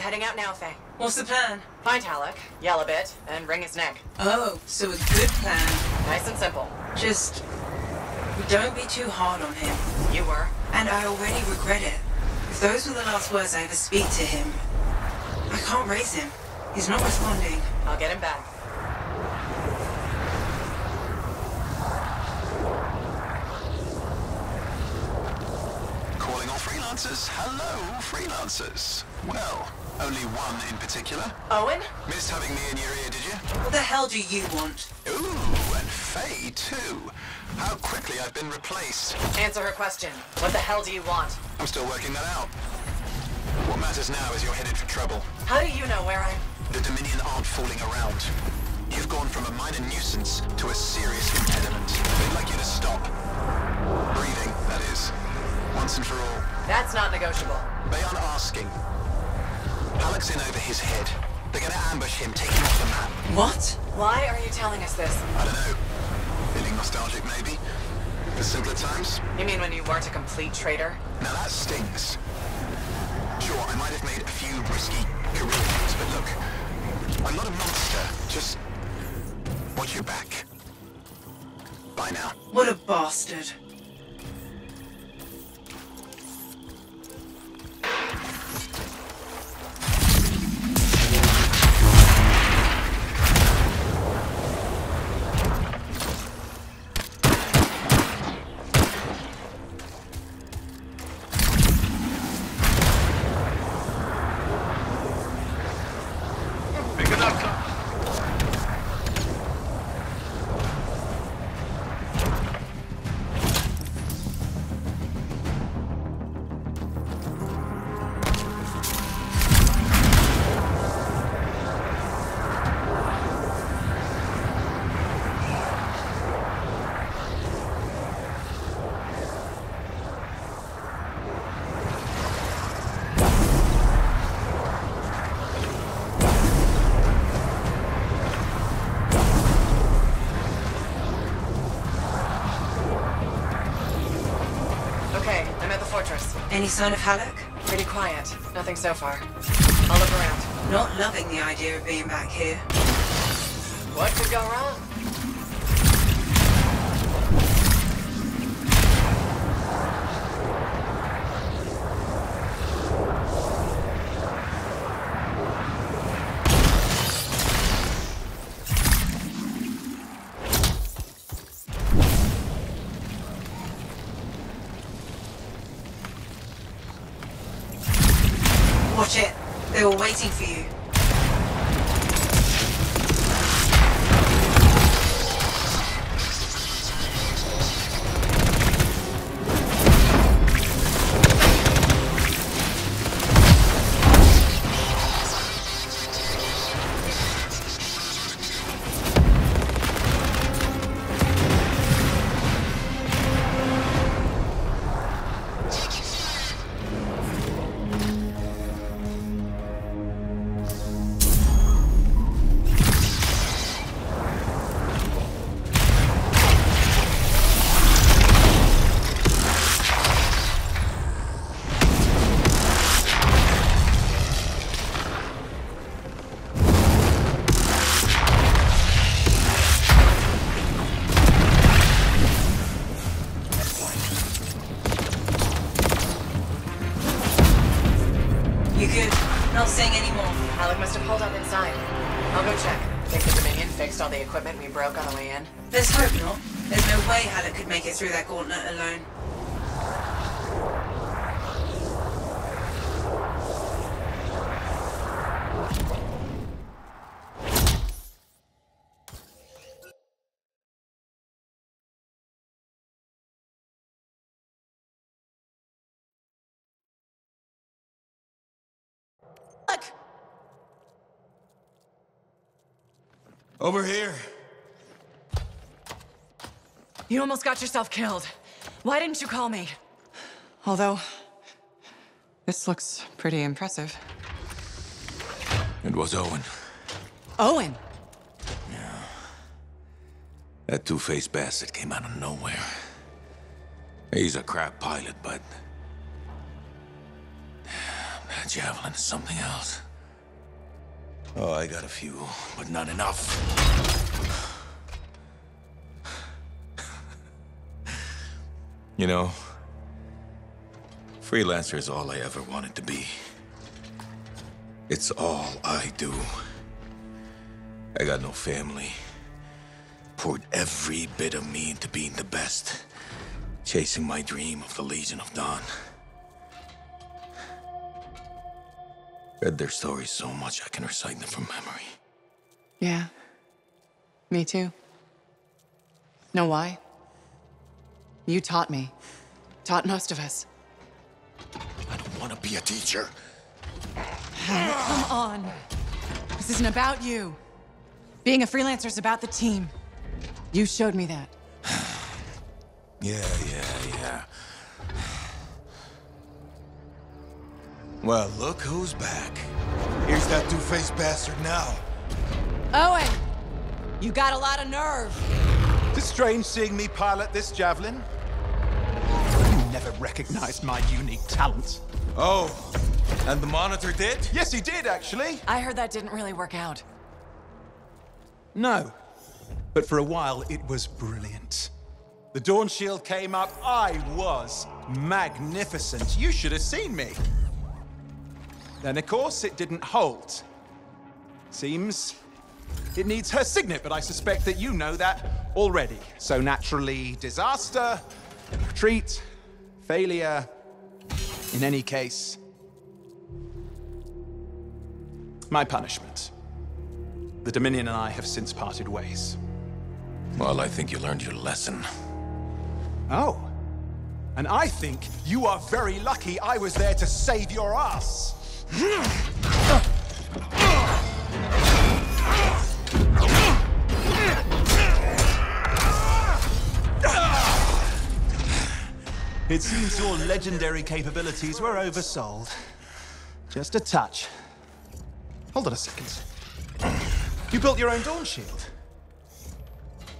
Heading out now, Faye. What's the plan? Find Haluk, yell a bit, and wring his neck. Oh, so a good plan. Nice and simple. Just don't be too hard on him. You were. And I already regret it. If those were the last words I ever speak to him, I can't raise him. He's not responding. I'll get him back. Calling all freelancers. Hello, freelancers. Well, only one in particular. Owen? Missed having me in your ear, did you? What the hell do you want? Ooh, and Faye, too. How quickly I've been replaced. Answer her question. What the hell do you want? I'm still working that out. What matters now is you're headed for trouble. How do you know where I'm... The Dominion aren't fooling around. You've gone from a minor nuisance to a serious impediment. They'd like you to stop. Breathing, that is. Once and for all. That's not negotiable. They aren't asking. Haluk's in over his head. They're gonna ambush him, take him off the map. What? Why are you telling us this? I don't know. Feeling nostalgic, maybe? The simpler times? You mean when you weren't a complete traitor? Now that stings. Sure, I might have made a few risky career moves, but look, I'm not a monster. Just watch your back. Bye now. What a bastard. Any sign of Haluk? Pretty quiet. Nothing so far. I'll look around. Not loving the idea of being back here. What could go wrong? Waiting for you. Over here. You almost got yourself killed. Why didn't you call me? Although, this looks pretty impressive. It was Owen. Owen! Yeah. That two-faced bastard came out of nowhere. He's a crap pilot, but... That Javelin is something else. Oh, I got a few, but not enough. You know, freelancer is all I ever wanted to be. It's all I do. I got no family. Poured every bit of me into being the best, chasing my dream of the Legion of Dawn. Read their stories so much I can recite them from memory. Yeah. Me too. Know why? You taught me. Taught most of us. I don't want to be a teacher. Come on. This isn't about you. Being a freelancer is about the team. You showed me that. (sighs) Yeah, yeah, yeah. Well, look who's back. Here's that two-faced bastard now. Owen! You got a lot of nerve. It's strange seeing me pilot this javelin. You never recognized my unique talent. Oh, and the monitor did? Yes, he did, actually. I heard that didn't really work out. No. But for a while, it was brilliant. The Dawn Shield came up. I was magnificent. You should have seen me. Then, of course, it didn't hold. Seems it needs her signet, but I suspect that you know that already. So naturally, disaster, retreat, failure. In any case, my punishment. The Dominion and I have since parted ways. Well, I think you learned your lesson. Oh. And I think you are very lucky I was there to save your ass. It seems your legendary capabilities were oversold. Just a touch. Hold on a second. You built your own Dawn Shield.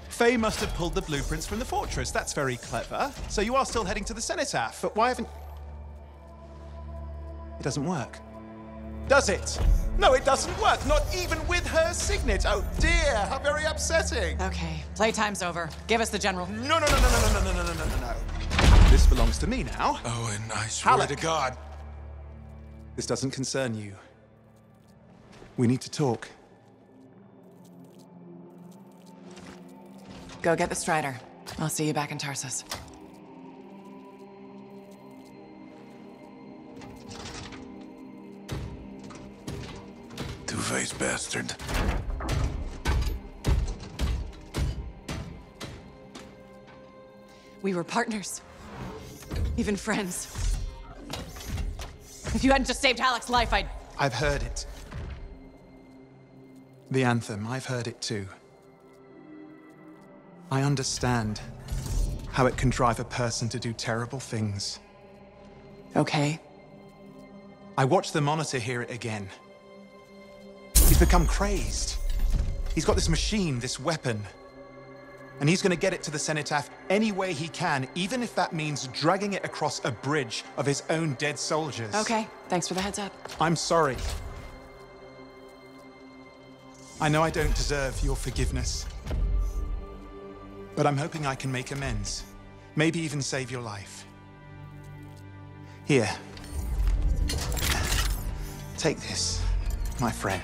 Faye must have pulled the blueprints from the fortress. That's very clever. So you are still heading to the Cenotaph, but why haven't... It doesn't work. Does it? No, it doesn't work. Not even with her signet. Oh dear, how very upsetting. Okay, playtime's over. Give us the general. No, no, no, no, no, no, no, no, no, no, no, no. This belongs to me now. Oh, and I swear Haluk. to God. This doesn't concern you. We need to talk. Go get the Strider. I'll see you back in Tarsis. Two-faced bastard. We were partners. Even friends. If you hadn't just saved Haluk's life, I'd. I've heard it. The anthem, I've heard it too. I understand how it can drive a person to do terrible things. Okay. I watched the monitor hear it again. He's become crazed. He's got this machine, this weapon. And he's gonna get it to the Cenotaph any way he can, even if that means dragging it across a bridge of his own dead soldiers. Okay, thanks for the heads up. I'm sorry. I know I don't deserve your forgiveness. But I'm hoping I can make amends. Maybe even save your life. Here. Take this, my friend.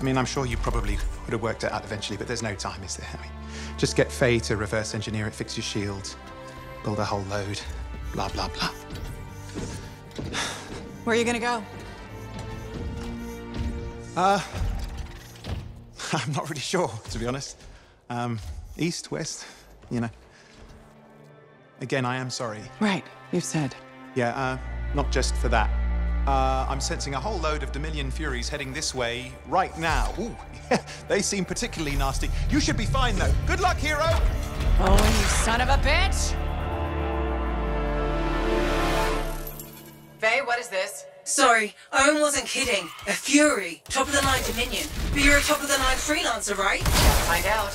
I mean, I'm sure you probably would have worked it out eventually, but there's no time, is there? I mean, just get Faye to reverse engineer it, fix your shield, build a whole load, blah, blah, blah. Where are you gonna go? Uh, (laughs) I'm not really sure, to be honest. Um, east, west, you know. Again, I am sorry. Right, you've said. Yeah, uh, not just for that. Uh, I'm sensing a whole load of Dominion Furies heading this way right now. Ooh, (laughs) they seem particularly nasty. You should be fine, though. Good luck, hero! Oh, you son of a bitch! Faye, what is this? Sorry, Owen wasn't kidding. A Fury, top of the line Dominion. But you're a top of the line freelancer, right? Find out.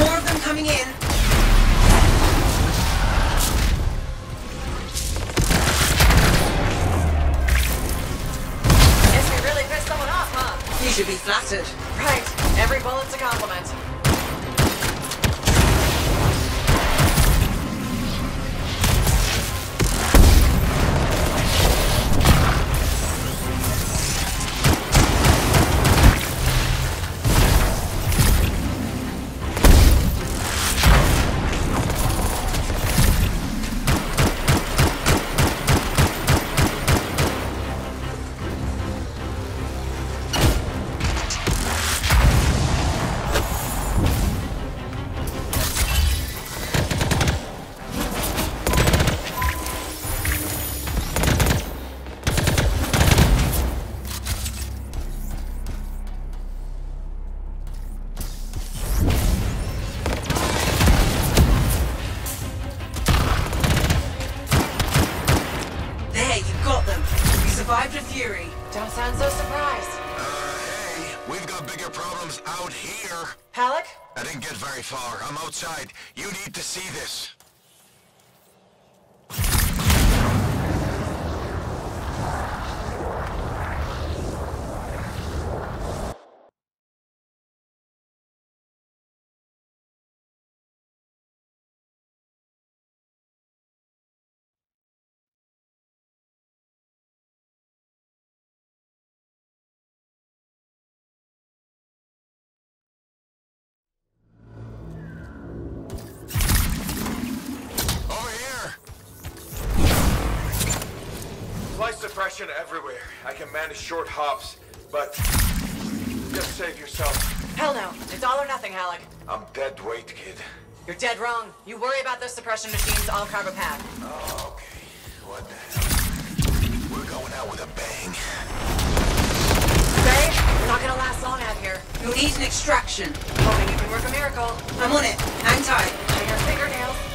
More of them coming in. Should be flattered. Right. Every bullet's a compliment. Outside. You need to see this. Flight suppression everywhere. I can manage short hops, but just save yourself. Hell no. It's all or nothing, Haluk. I'm dead weight, kid. You're dead wrong. You worry about those suppression machines, I'll carve a path. Oh, okay. What the hell? We're going out with a bang. Say, we're not gonna last long out here. You'll need an extraction. Hoping you can work a miracle. I'm on it. Hang tight. I got fingernails.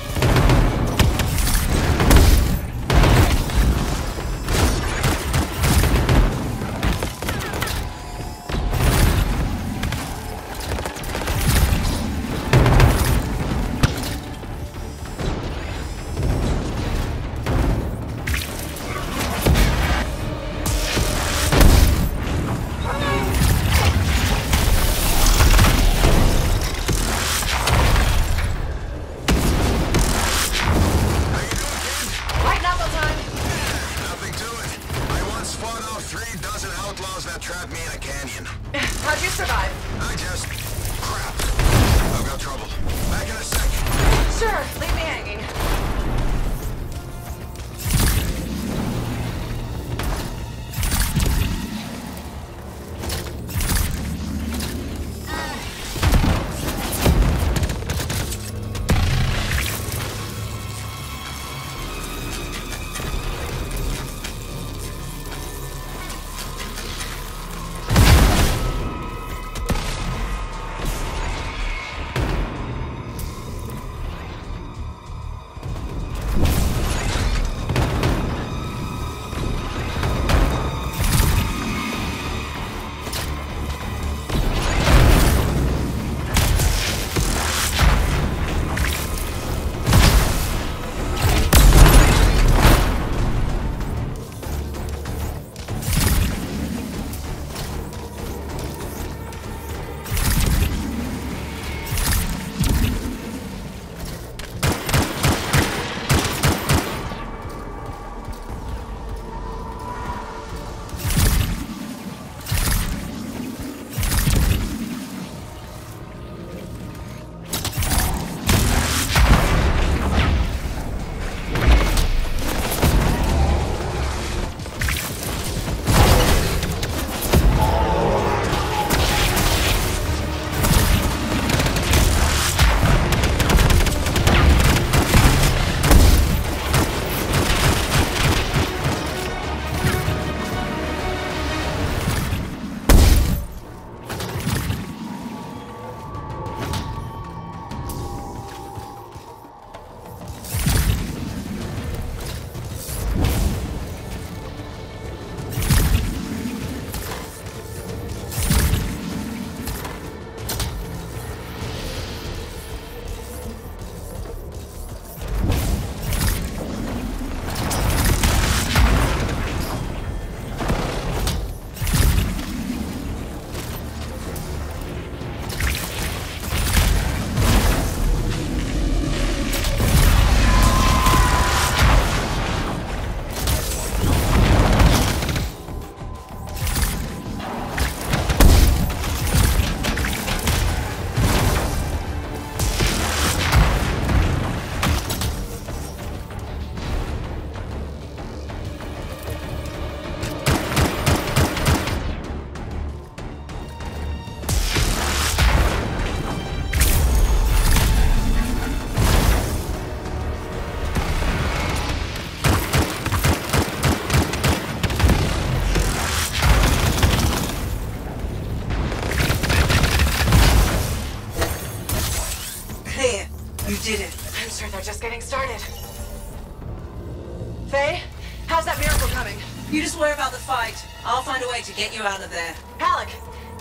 Get you out of there. Haluk,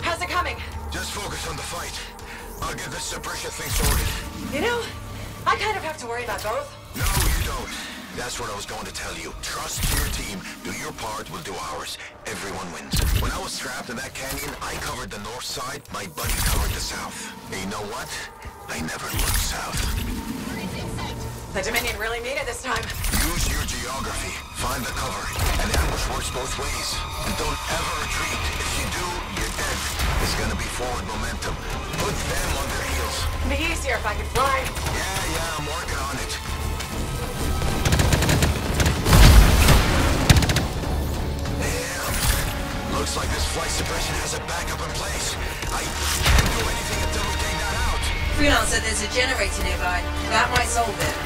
how's it coming? Just focus on the fight. I'll get this suppression thing sorted. You know, I kind of have to worry about both. No, you don't. That's what I was going to tell you. Trust your team. Do your part, we'll do ours. Everyone wins. When I was trapped in that canyon, I covered the north side, my buddy covered the south. And you know what? I never looked south. The Dominion really made it this time. If I could fly. Yeah, yeah, I'm working on it. Damn. Looks like this flight suppression has a backup in place. I can't do anything until we take that out. Freelancer, there's a generator nearby. That might solve it.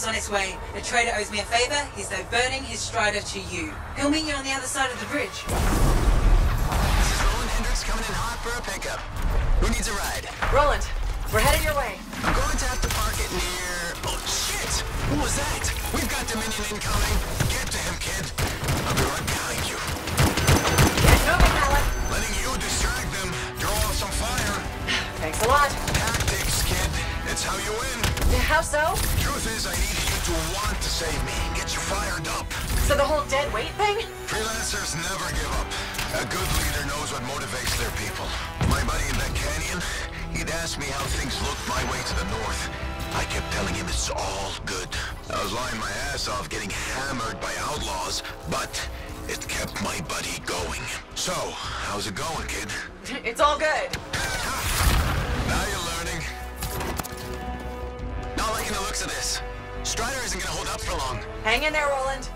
Troubles on its way. The trader owes me a favor. He's though burning his strider to you. He'll meet you on the other side of the bridge. This is Roland Hendricks coming in hot for a pickup. Who needs a ride? Roland, How's it going, kid? it's all good. Now you're learning. Not liking the looks of this. Strider isn't gonna hold up for long. Hang in there, Roland.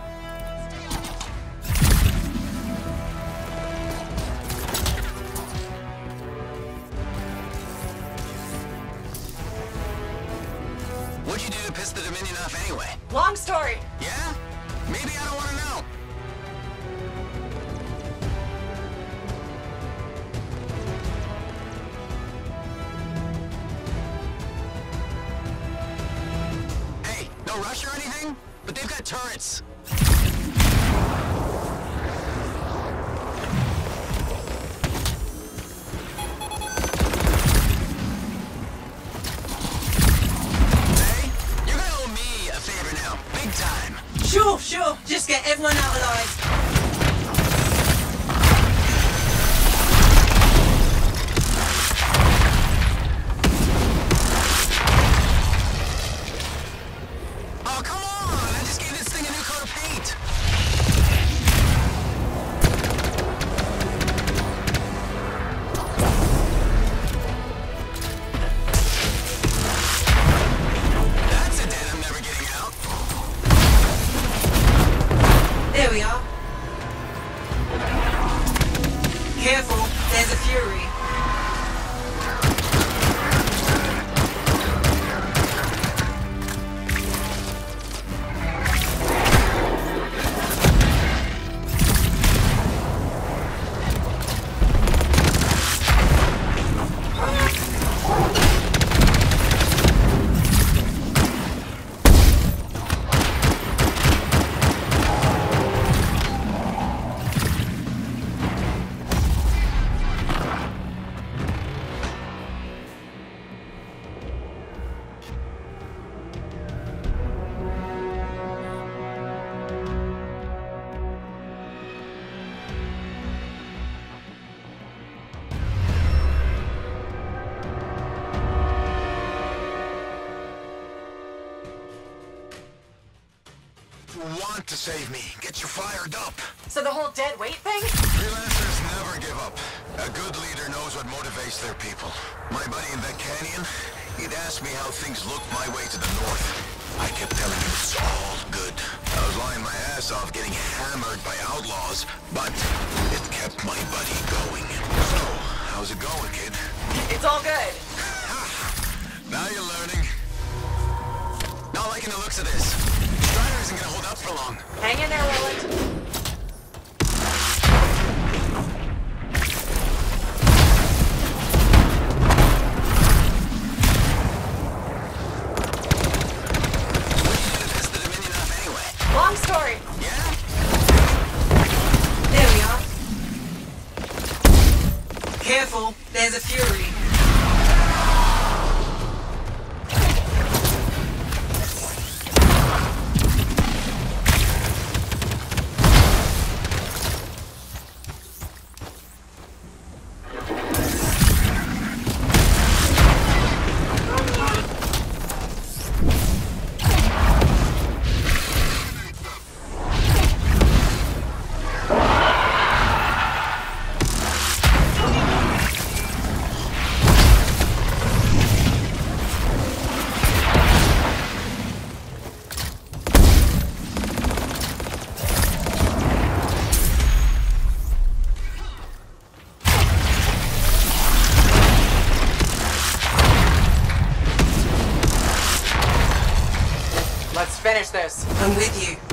Finish this. I'm with you.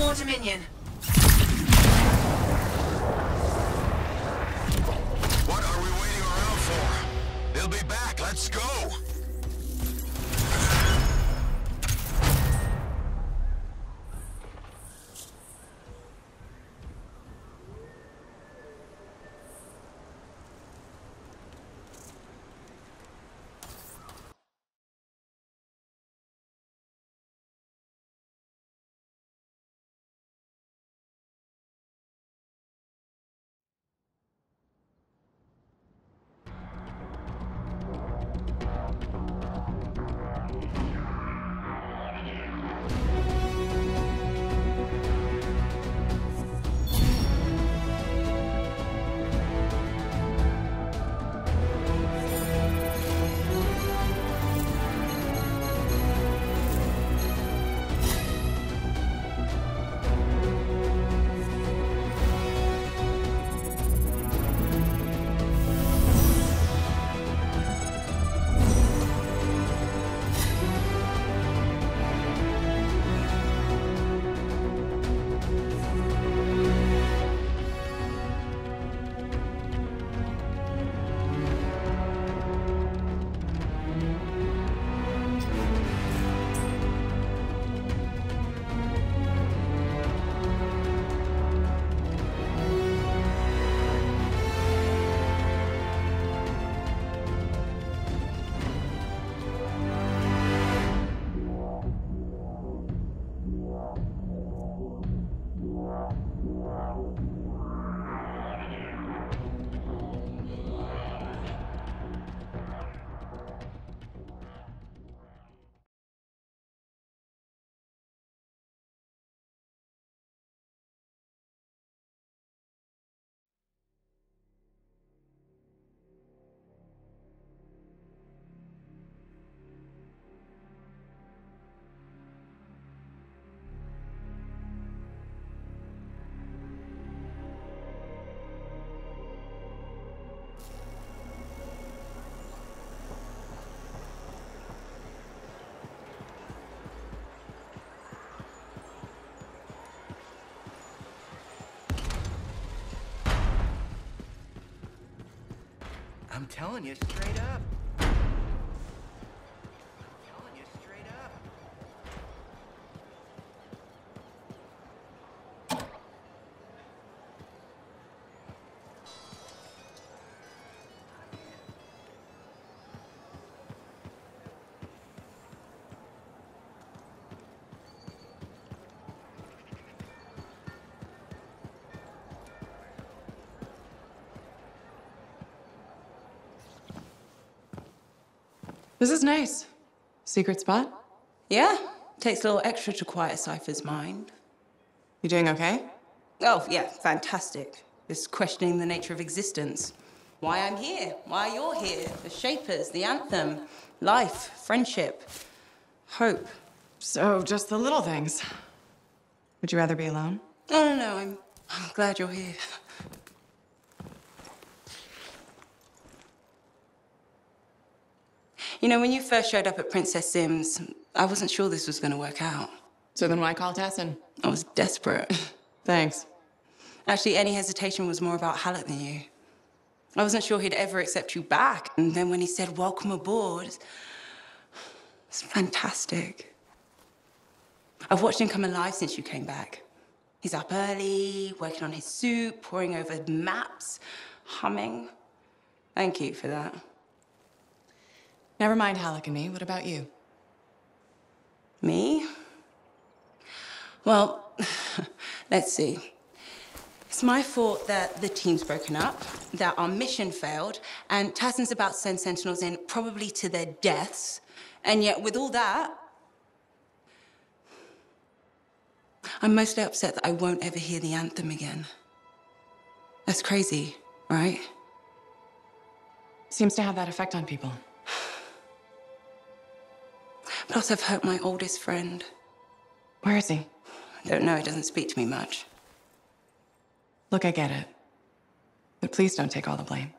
More Dominion. Telling you straight up. This is nice. Secret spot? Yeah, takes a little extra to quiet Cypher's mind. You doing okay? Oh, yeah, fantastic. Just questioning the nature of existence. Why I'm here, why you're here, the Shapers, the Anthem, life, friendship, hope. So, just the little things. Would you rather be alone? No, no, no, I'm, I'm glad you're here. You know, when you first showed up at Princess Sims, I wasn't sure this was going to work out. So then why call Tassyn? I was desperate. (laughs) Thanks. Actually, any hesitation was more about Haluk than you. I wasn't sure he'd ever accept you back. And then when he said, welcome aboard, it's fantastic. I've watched him come alive since you came back. He's up early, working on his soup, poring over maps, humming. Thank you for that. Never mind Haluk and me. What about you? Me? Well, (laughs) let's see. It's my fault that the team's broken up, that our mission failed, and Tassyn's about to send Sentinels in, probably to their deaths. And yet, with all that, I'm mostly upset that I won't ever hear the anthem again. That's crazy, right? Seems to have that effect on people. Plus, I've hurt my oldest friend. Where is he? I don't know, he doesn't speak to me much. Look, I get it. But please don't take all the blame.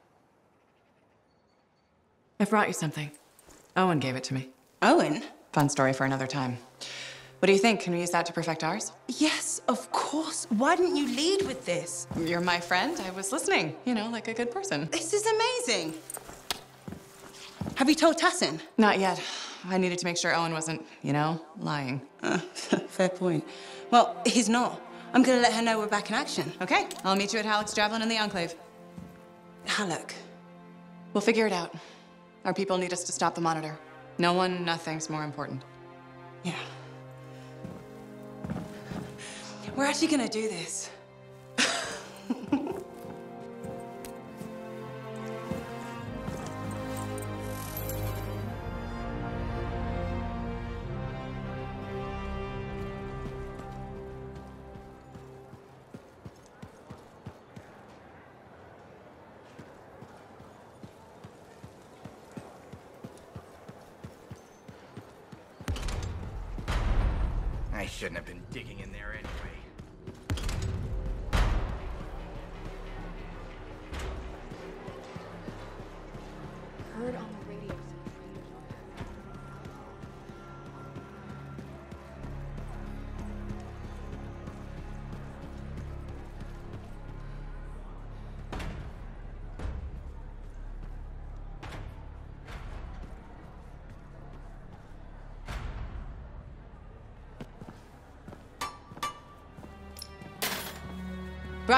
I brought you something. Owen gave it to me. Owen? Fun story for another time. What do you think? Can we use that to perfect ours? Yes, of course. Why didn't you lead with this? You're my friend. I was listening, you know, like a good person. This is amazing. Have you told Tassyn? Not yet. I needed to make sure Owen wasn't, you know, lying. Uh, (laughs) fair point. Well, he's not. I'm gonna let her know we're back in action. Okay, I'll meet you at Haluk's Javelin in the Enclave. Haluk? We'll figure it out. Our people need us to stop the monitor. No one, nothing's more important. Yeah. We're actually gonna do this.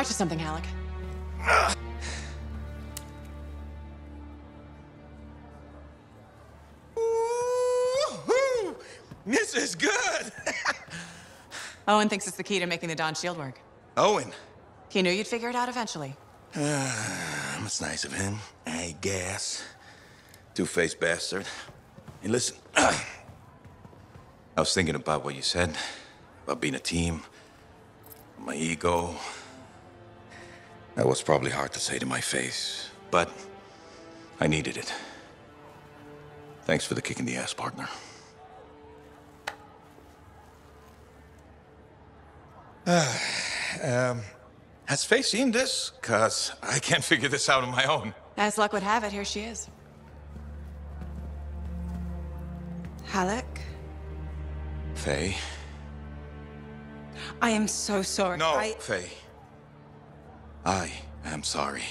Brought you something, Haluk. This is good. (laughs) Owen thinks it's the key to making the Dawn Shield work. Owen. He knew you'd figure it out eventually. (sighs) That's nice of him. I guess. Two-faced bastard. Hey, listen. (clears throat) I was thinking about what you said about being a team. My ego. That was probably hard to say to my face, but I needed it. Thanks for the kick in the ass, partner. (sighs) um, has Faye seen this? Cause I can't figure this out on my own. As luck would have it, here she is. Haluk? Faye? I am so sorry. No, I... Faye. I am sorry.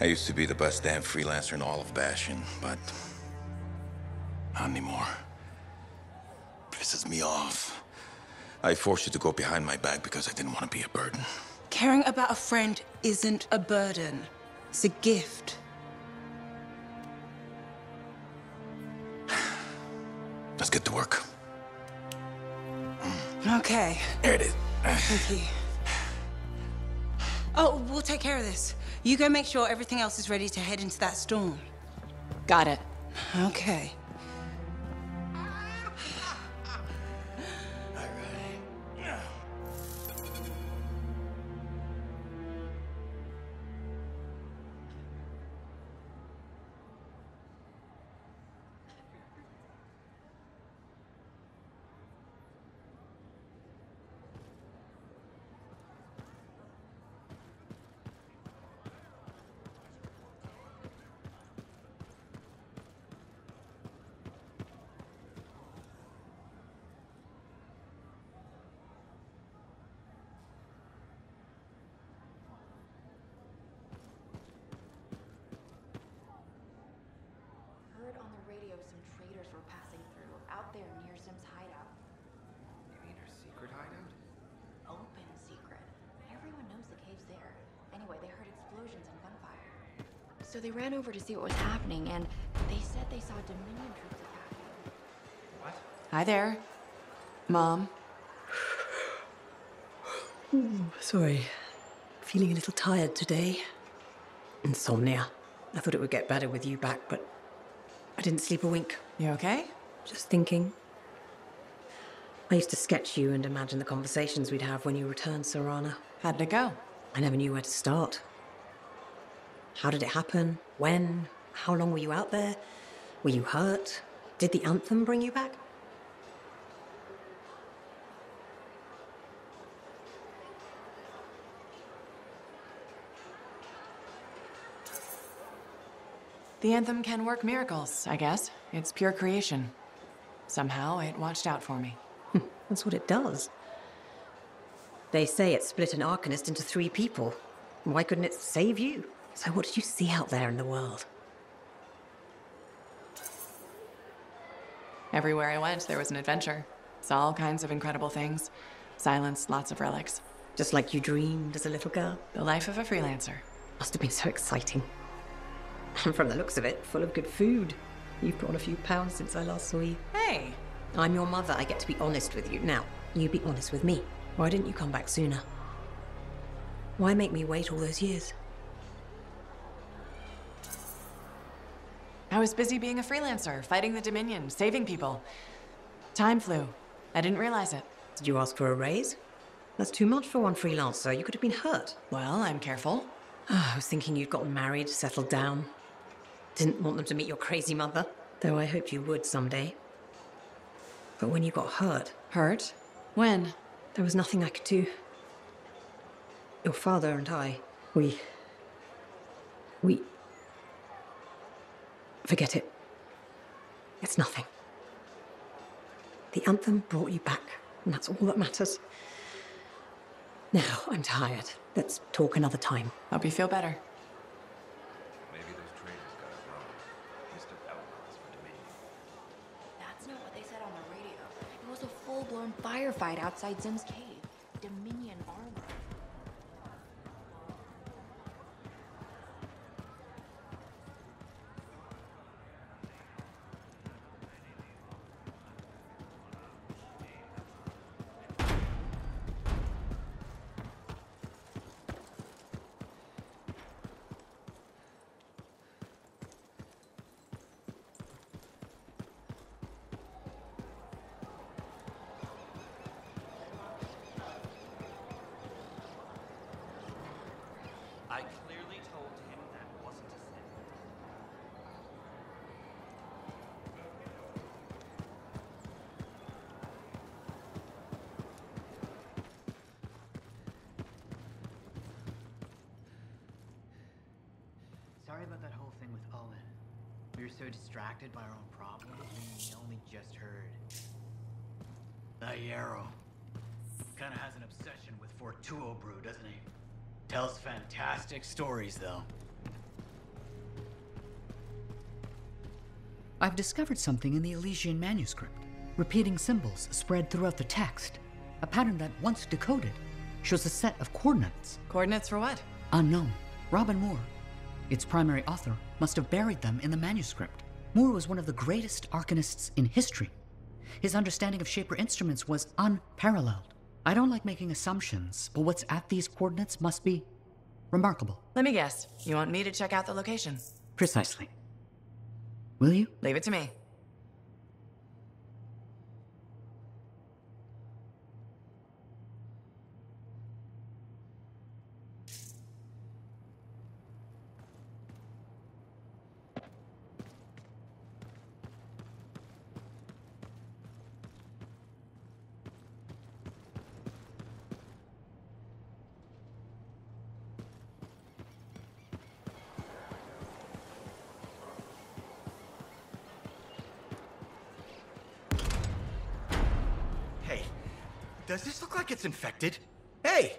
I used to be the best damn freelancer in all of Bastion, but not anymore. Pisses me off. I forced you to go behind my back because I didn't want to be a burden. Caring about a friend isn't a burden, it's a gift. (sighs) Let's get to work. Okay. There it is. (sighs) Thank you. Oh, we'll take care of this. You go make sure everything else is ready to head into that storm. Got it. Okay. They ran over to see what was happening, and they said they saw Dominion troops attacking. What? Hi there. Mom. Ooh, sorry. Feeling a little tired today. Insomnia. I thought it would get better with you back, but I didn't sleep a wink. You okay? Just thinking. I used to sketch you and imagine the conversations we'd have when you returned, Sarana. How did it go? I never knew where to start. How did it happen? When? How long were you out there? Were you hurt? Did the anthem bring you back? The anthem can work miracles, I guess. It's pure creation. Somehow it watched out for me. Hmm, that's what it does. They say it split an Arcanist into three people. Why couldn't it save you? So, what did you see out there in the world? Everywhere I went, there was an adventure. Saw all kinds of incredible things. Silence, lots of relics. Just like you dreamed as a little girl? The life of a freelancer. Must have been so exciting. (laughs) And from the looks of it, full of good food. You've put on a few pounds since I last saw you. Hey! I'm your mother. I get to be honest with you. Now, you be honest with me. Why didn't you come back sooner? Why make me wait all those years? I was busy being a freelancer, fighting the Dominion, saving people. Time flew. I didn't realize it. Did you ask for a raise? That's too much for one freelancer. You could have been hurt. Well, I'm careful. (sighs) I was thinking you'd gotten married, settled down. Didn't want them to meet your crazy mother, though I hoped you would someday. But when you got hurt. Hurt? When? There was nothing I could do. Your father and I, we. We. Forget it. It's nothing. The anthem brought you back, and that's all that matters. Now, I'm tired. Let's talk another time. Hope you feel better. Maybe those traders got it wrong. Mr. Outlaws for Dominion. That's not what they said on the radio. It was a full-blown firefight outside Zim's cave. Dominion Sorry about that whole thing with Owen. We were so distracted by our own problems, we only just heard. That Yarrow. Kinda has an obsession with Fortuo Brew, doesn't he? Tells fantastic stories, though. I've discovered something in the Elysian manuscript. Repeating symbols spread throughout the text. A pattern that, once decoded, shows a set of coordinates. Coordinates for what? Unknown. Robin Moore, its primary author, must have buried them in the manuscript. Moore was one of the greatest arcanists in history. His understanding of Shaper instruments was unparalleled. I don't like making assumptions, but what's at these coordinates must be remarkable. Let me guess. You want me to check out the location? Precisely. Will you? Leave it to me. Hey, does it's infected? Hey!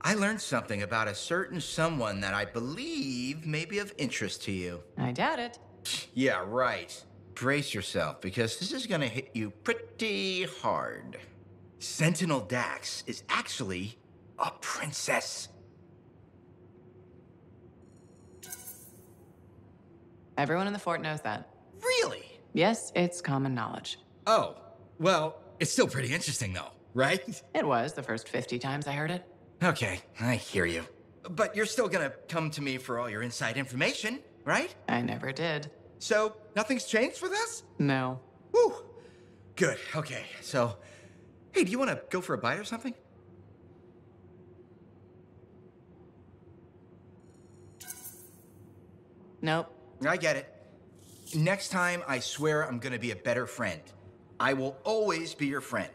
I learned something about a certain someone that I believe may be of interest to you. I doubt it. Yeah, right. Brace yourself, because this is gonna hit you pretty hard. Sentinel Dax is actually a princess. Everyone in the fort knows that. Really? Yes, it's common knowledge. Oh, well, it's still pretty interesting, though, right? It was the first 50 times I heard it. Okay, I hear you. But you're still gonna come to me for all your inside information, right? I never did. So, nothing's changed with us? No. Whew. Good, okay. So, hey, do you wanna go for a bite or something? Nope. I get it. Next time, I swear I'm gonna be a better friend. I will always be your friend.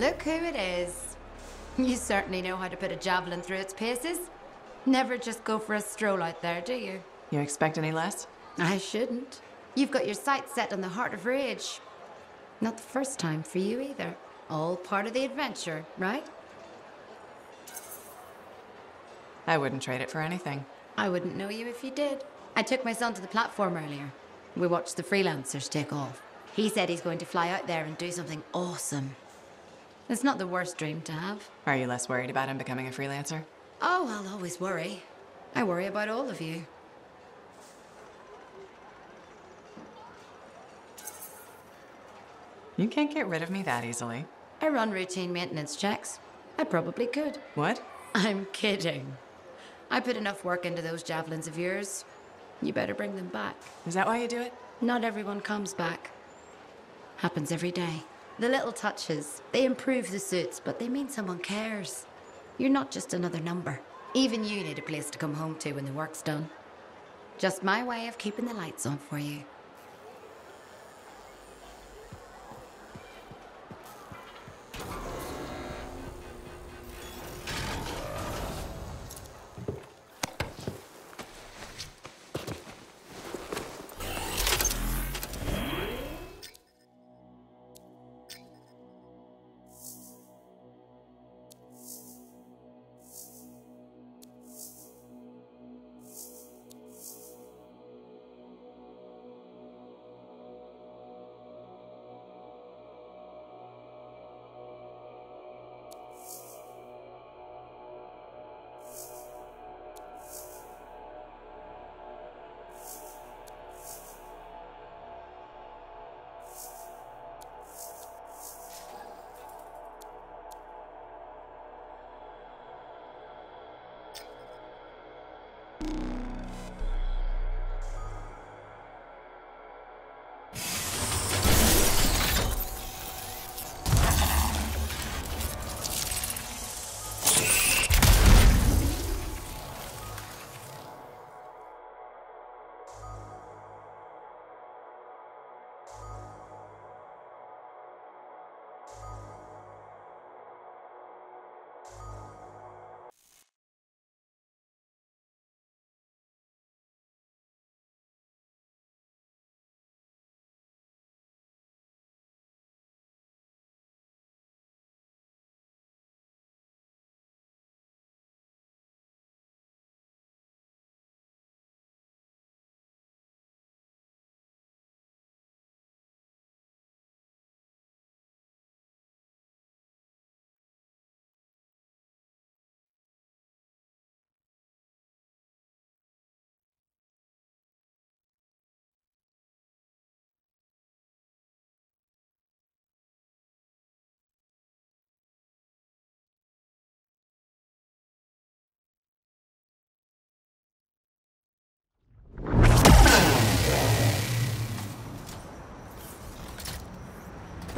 Look who it is. You certainly know how to put a javelin through its paces. Never just go for a stroll out there, do you? You expect any less? I shouldn't. You've got your sights set on the Heart of Rage. Not the first time for you either. All part of the adventure, right? I wouldn't trade it for anything. I wouldn't know you if you did. I took my son to the platform earlier. We watched the freelancers take off. He said he's going to fly out there and do something awesome. It's not the worst dream to have. Are you less worried about him becoming a freelancer? Oh, I'll always worry. I worry about all of you. You can't get rid of me that easily. I run routine maintenance checks. I probably could. What? I'm kidding. I put enough work into those javelins of yours. You better bring them back. Is that why you do it? Not everyone comes back. Happens every day. The little touches, they improve the suits, but they mean someone cares. You're not just another number. Even you need a place to come home to when the work's done. Just my way of keeping the lights on for you.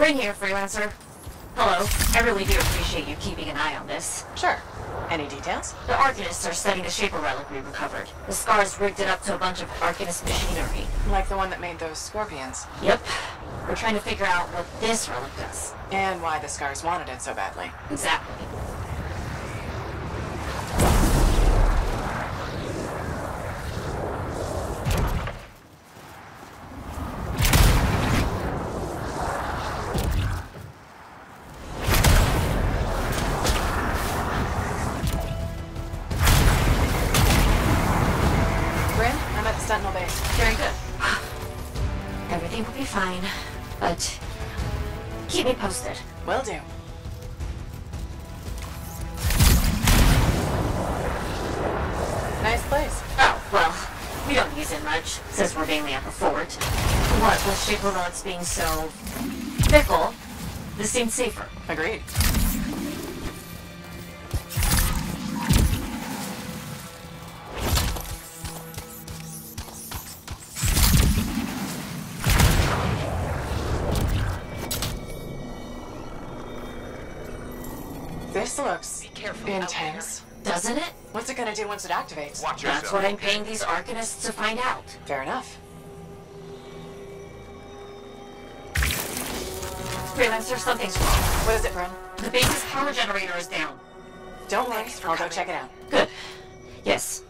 Brin here, freelancer. Hello. I really do appreciate you keeping an eye on this. Sure. Any details? The Arcanists are studying the Shaper relic we recovered. The Scars rigged it up to a bunch of Arcanist machinery. Like the one that made those scorpions. Yep. We're trying to figure out what this relic does. And why the Scars wanted it so badly. Exactly. With being so fickle, this seems safer. Agreed. This looks intense. Doesn't it? What's it gonna do once it activates? Watch That's what I'm paying these Arcanists to find out. Fair enough. Freelancer, something's wrong. What is it, Brin? The base's power generator is down. Don't worry, I'll go check it out. Good. Yes.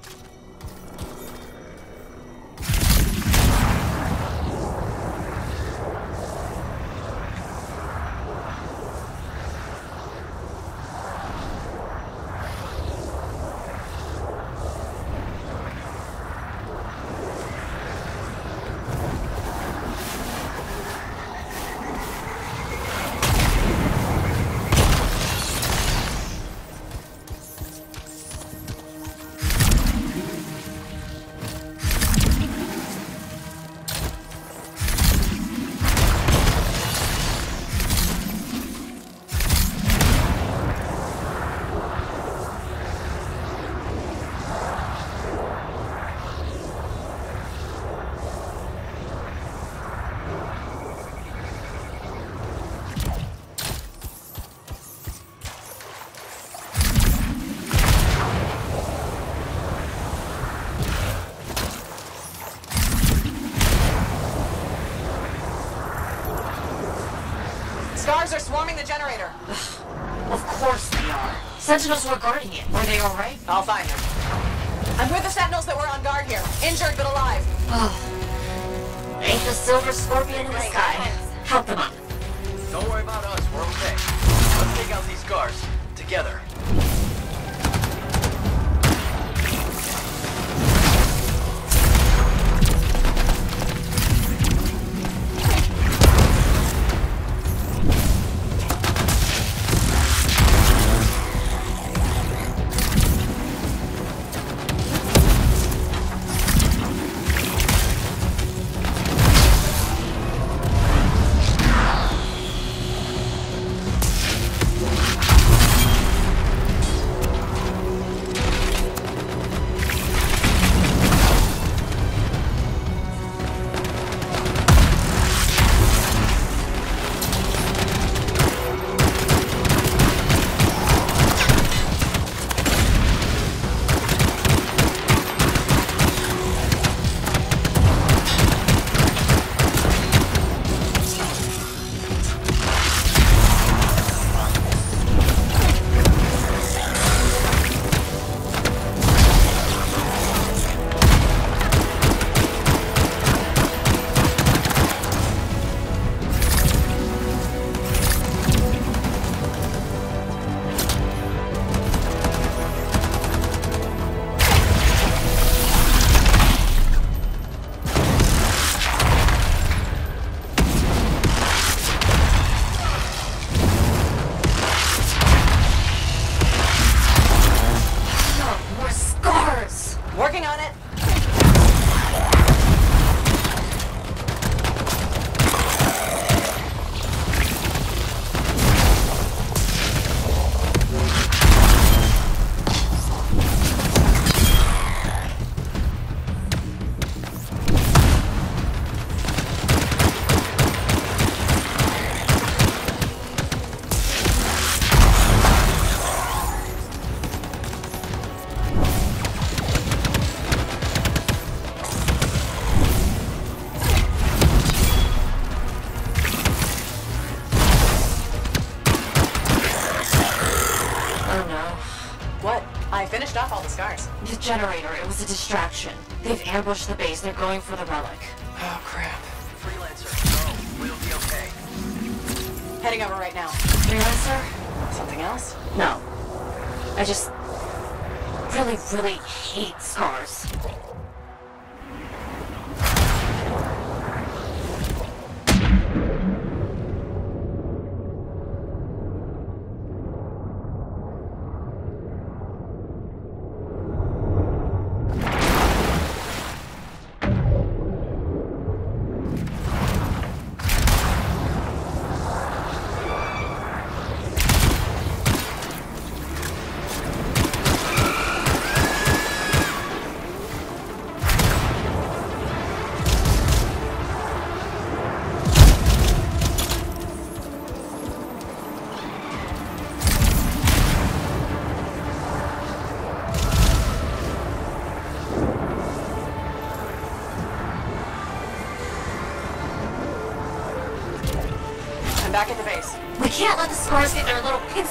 Sentinels were guarding it. Were they alright? I'll find them. I'm with the sentinels that were on guard here. Injured but alive. Oh. Ain't the silver scorpion in the sky. Help them up. Don't worry about us, we're okay. Let's take out these guards. Together. Generator, it was a distraction. They've ambushed the base. They're going for the relic. Oh, crap. Freelancer, go. We'll be okay. Heading over right now. Freelancer? Something else? No. I just really, really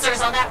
their on that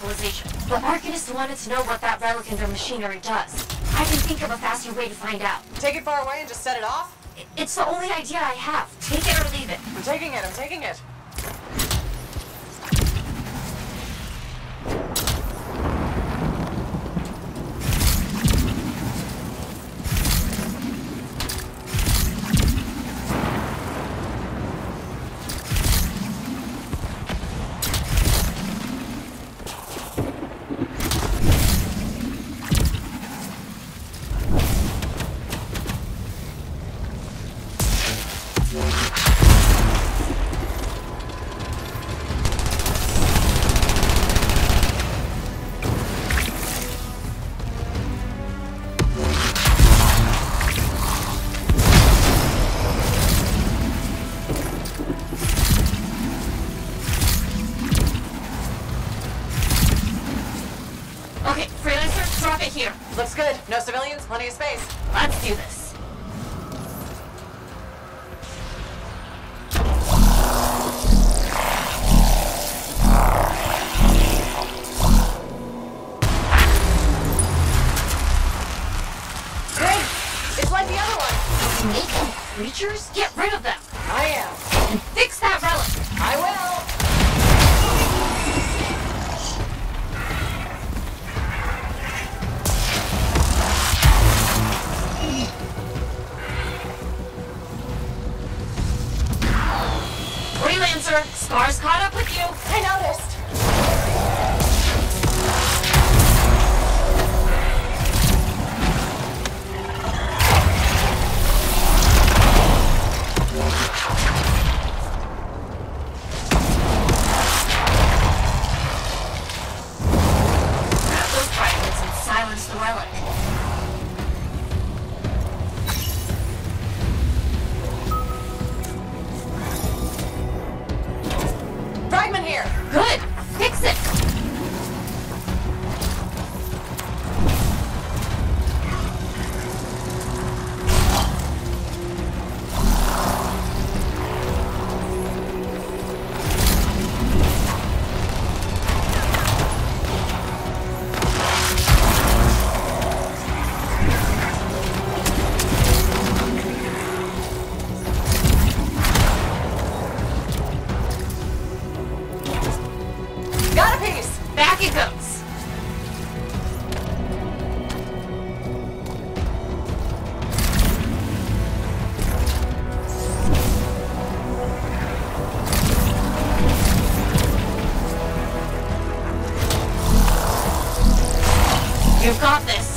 civilization, but Arcanist wanted to know what that relic in their machinery does. I can think of a faster way to find out. Take it far away and just set it off? It's the only idea I have. Take it or leave it. I'm taking it, I'm taking it. got this.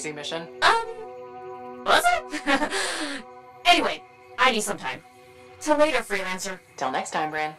easy mission. Um, was it? (laughs) anyway, I need some time. Till later, freelancer. Till next time, Brin.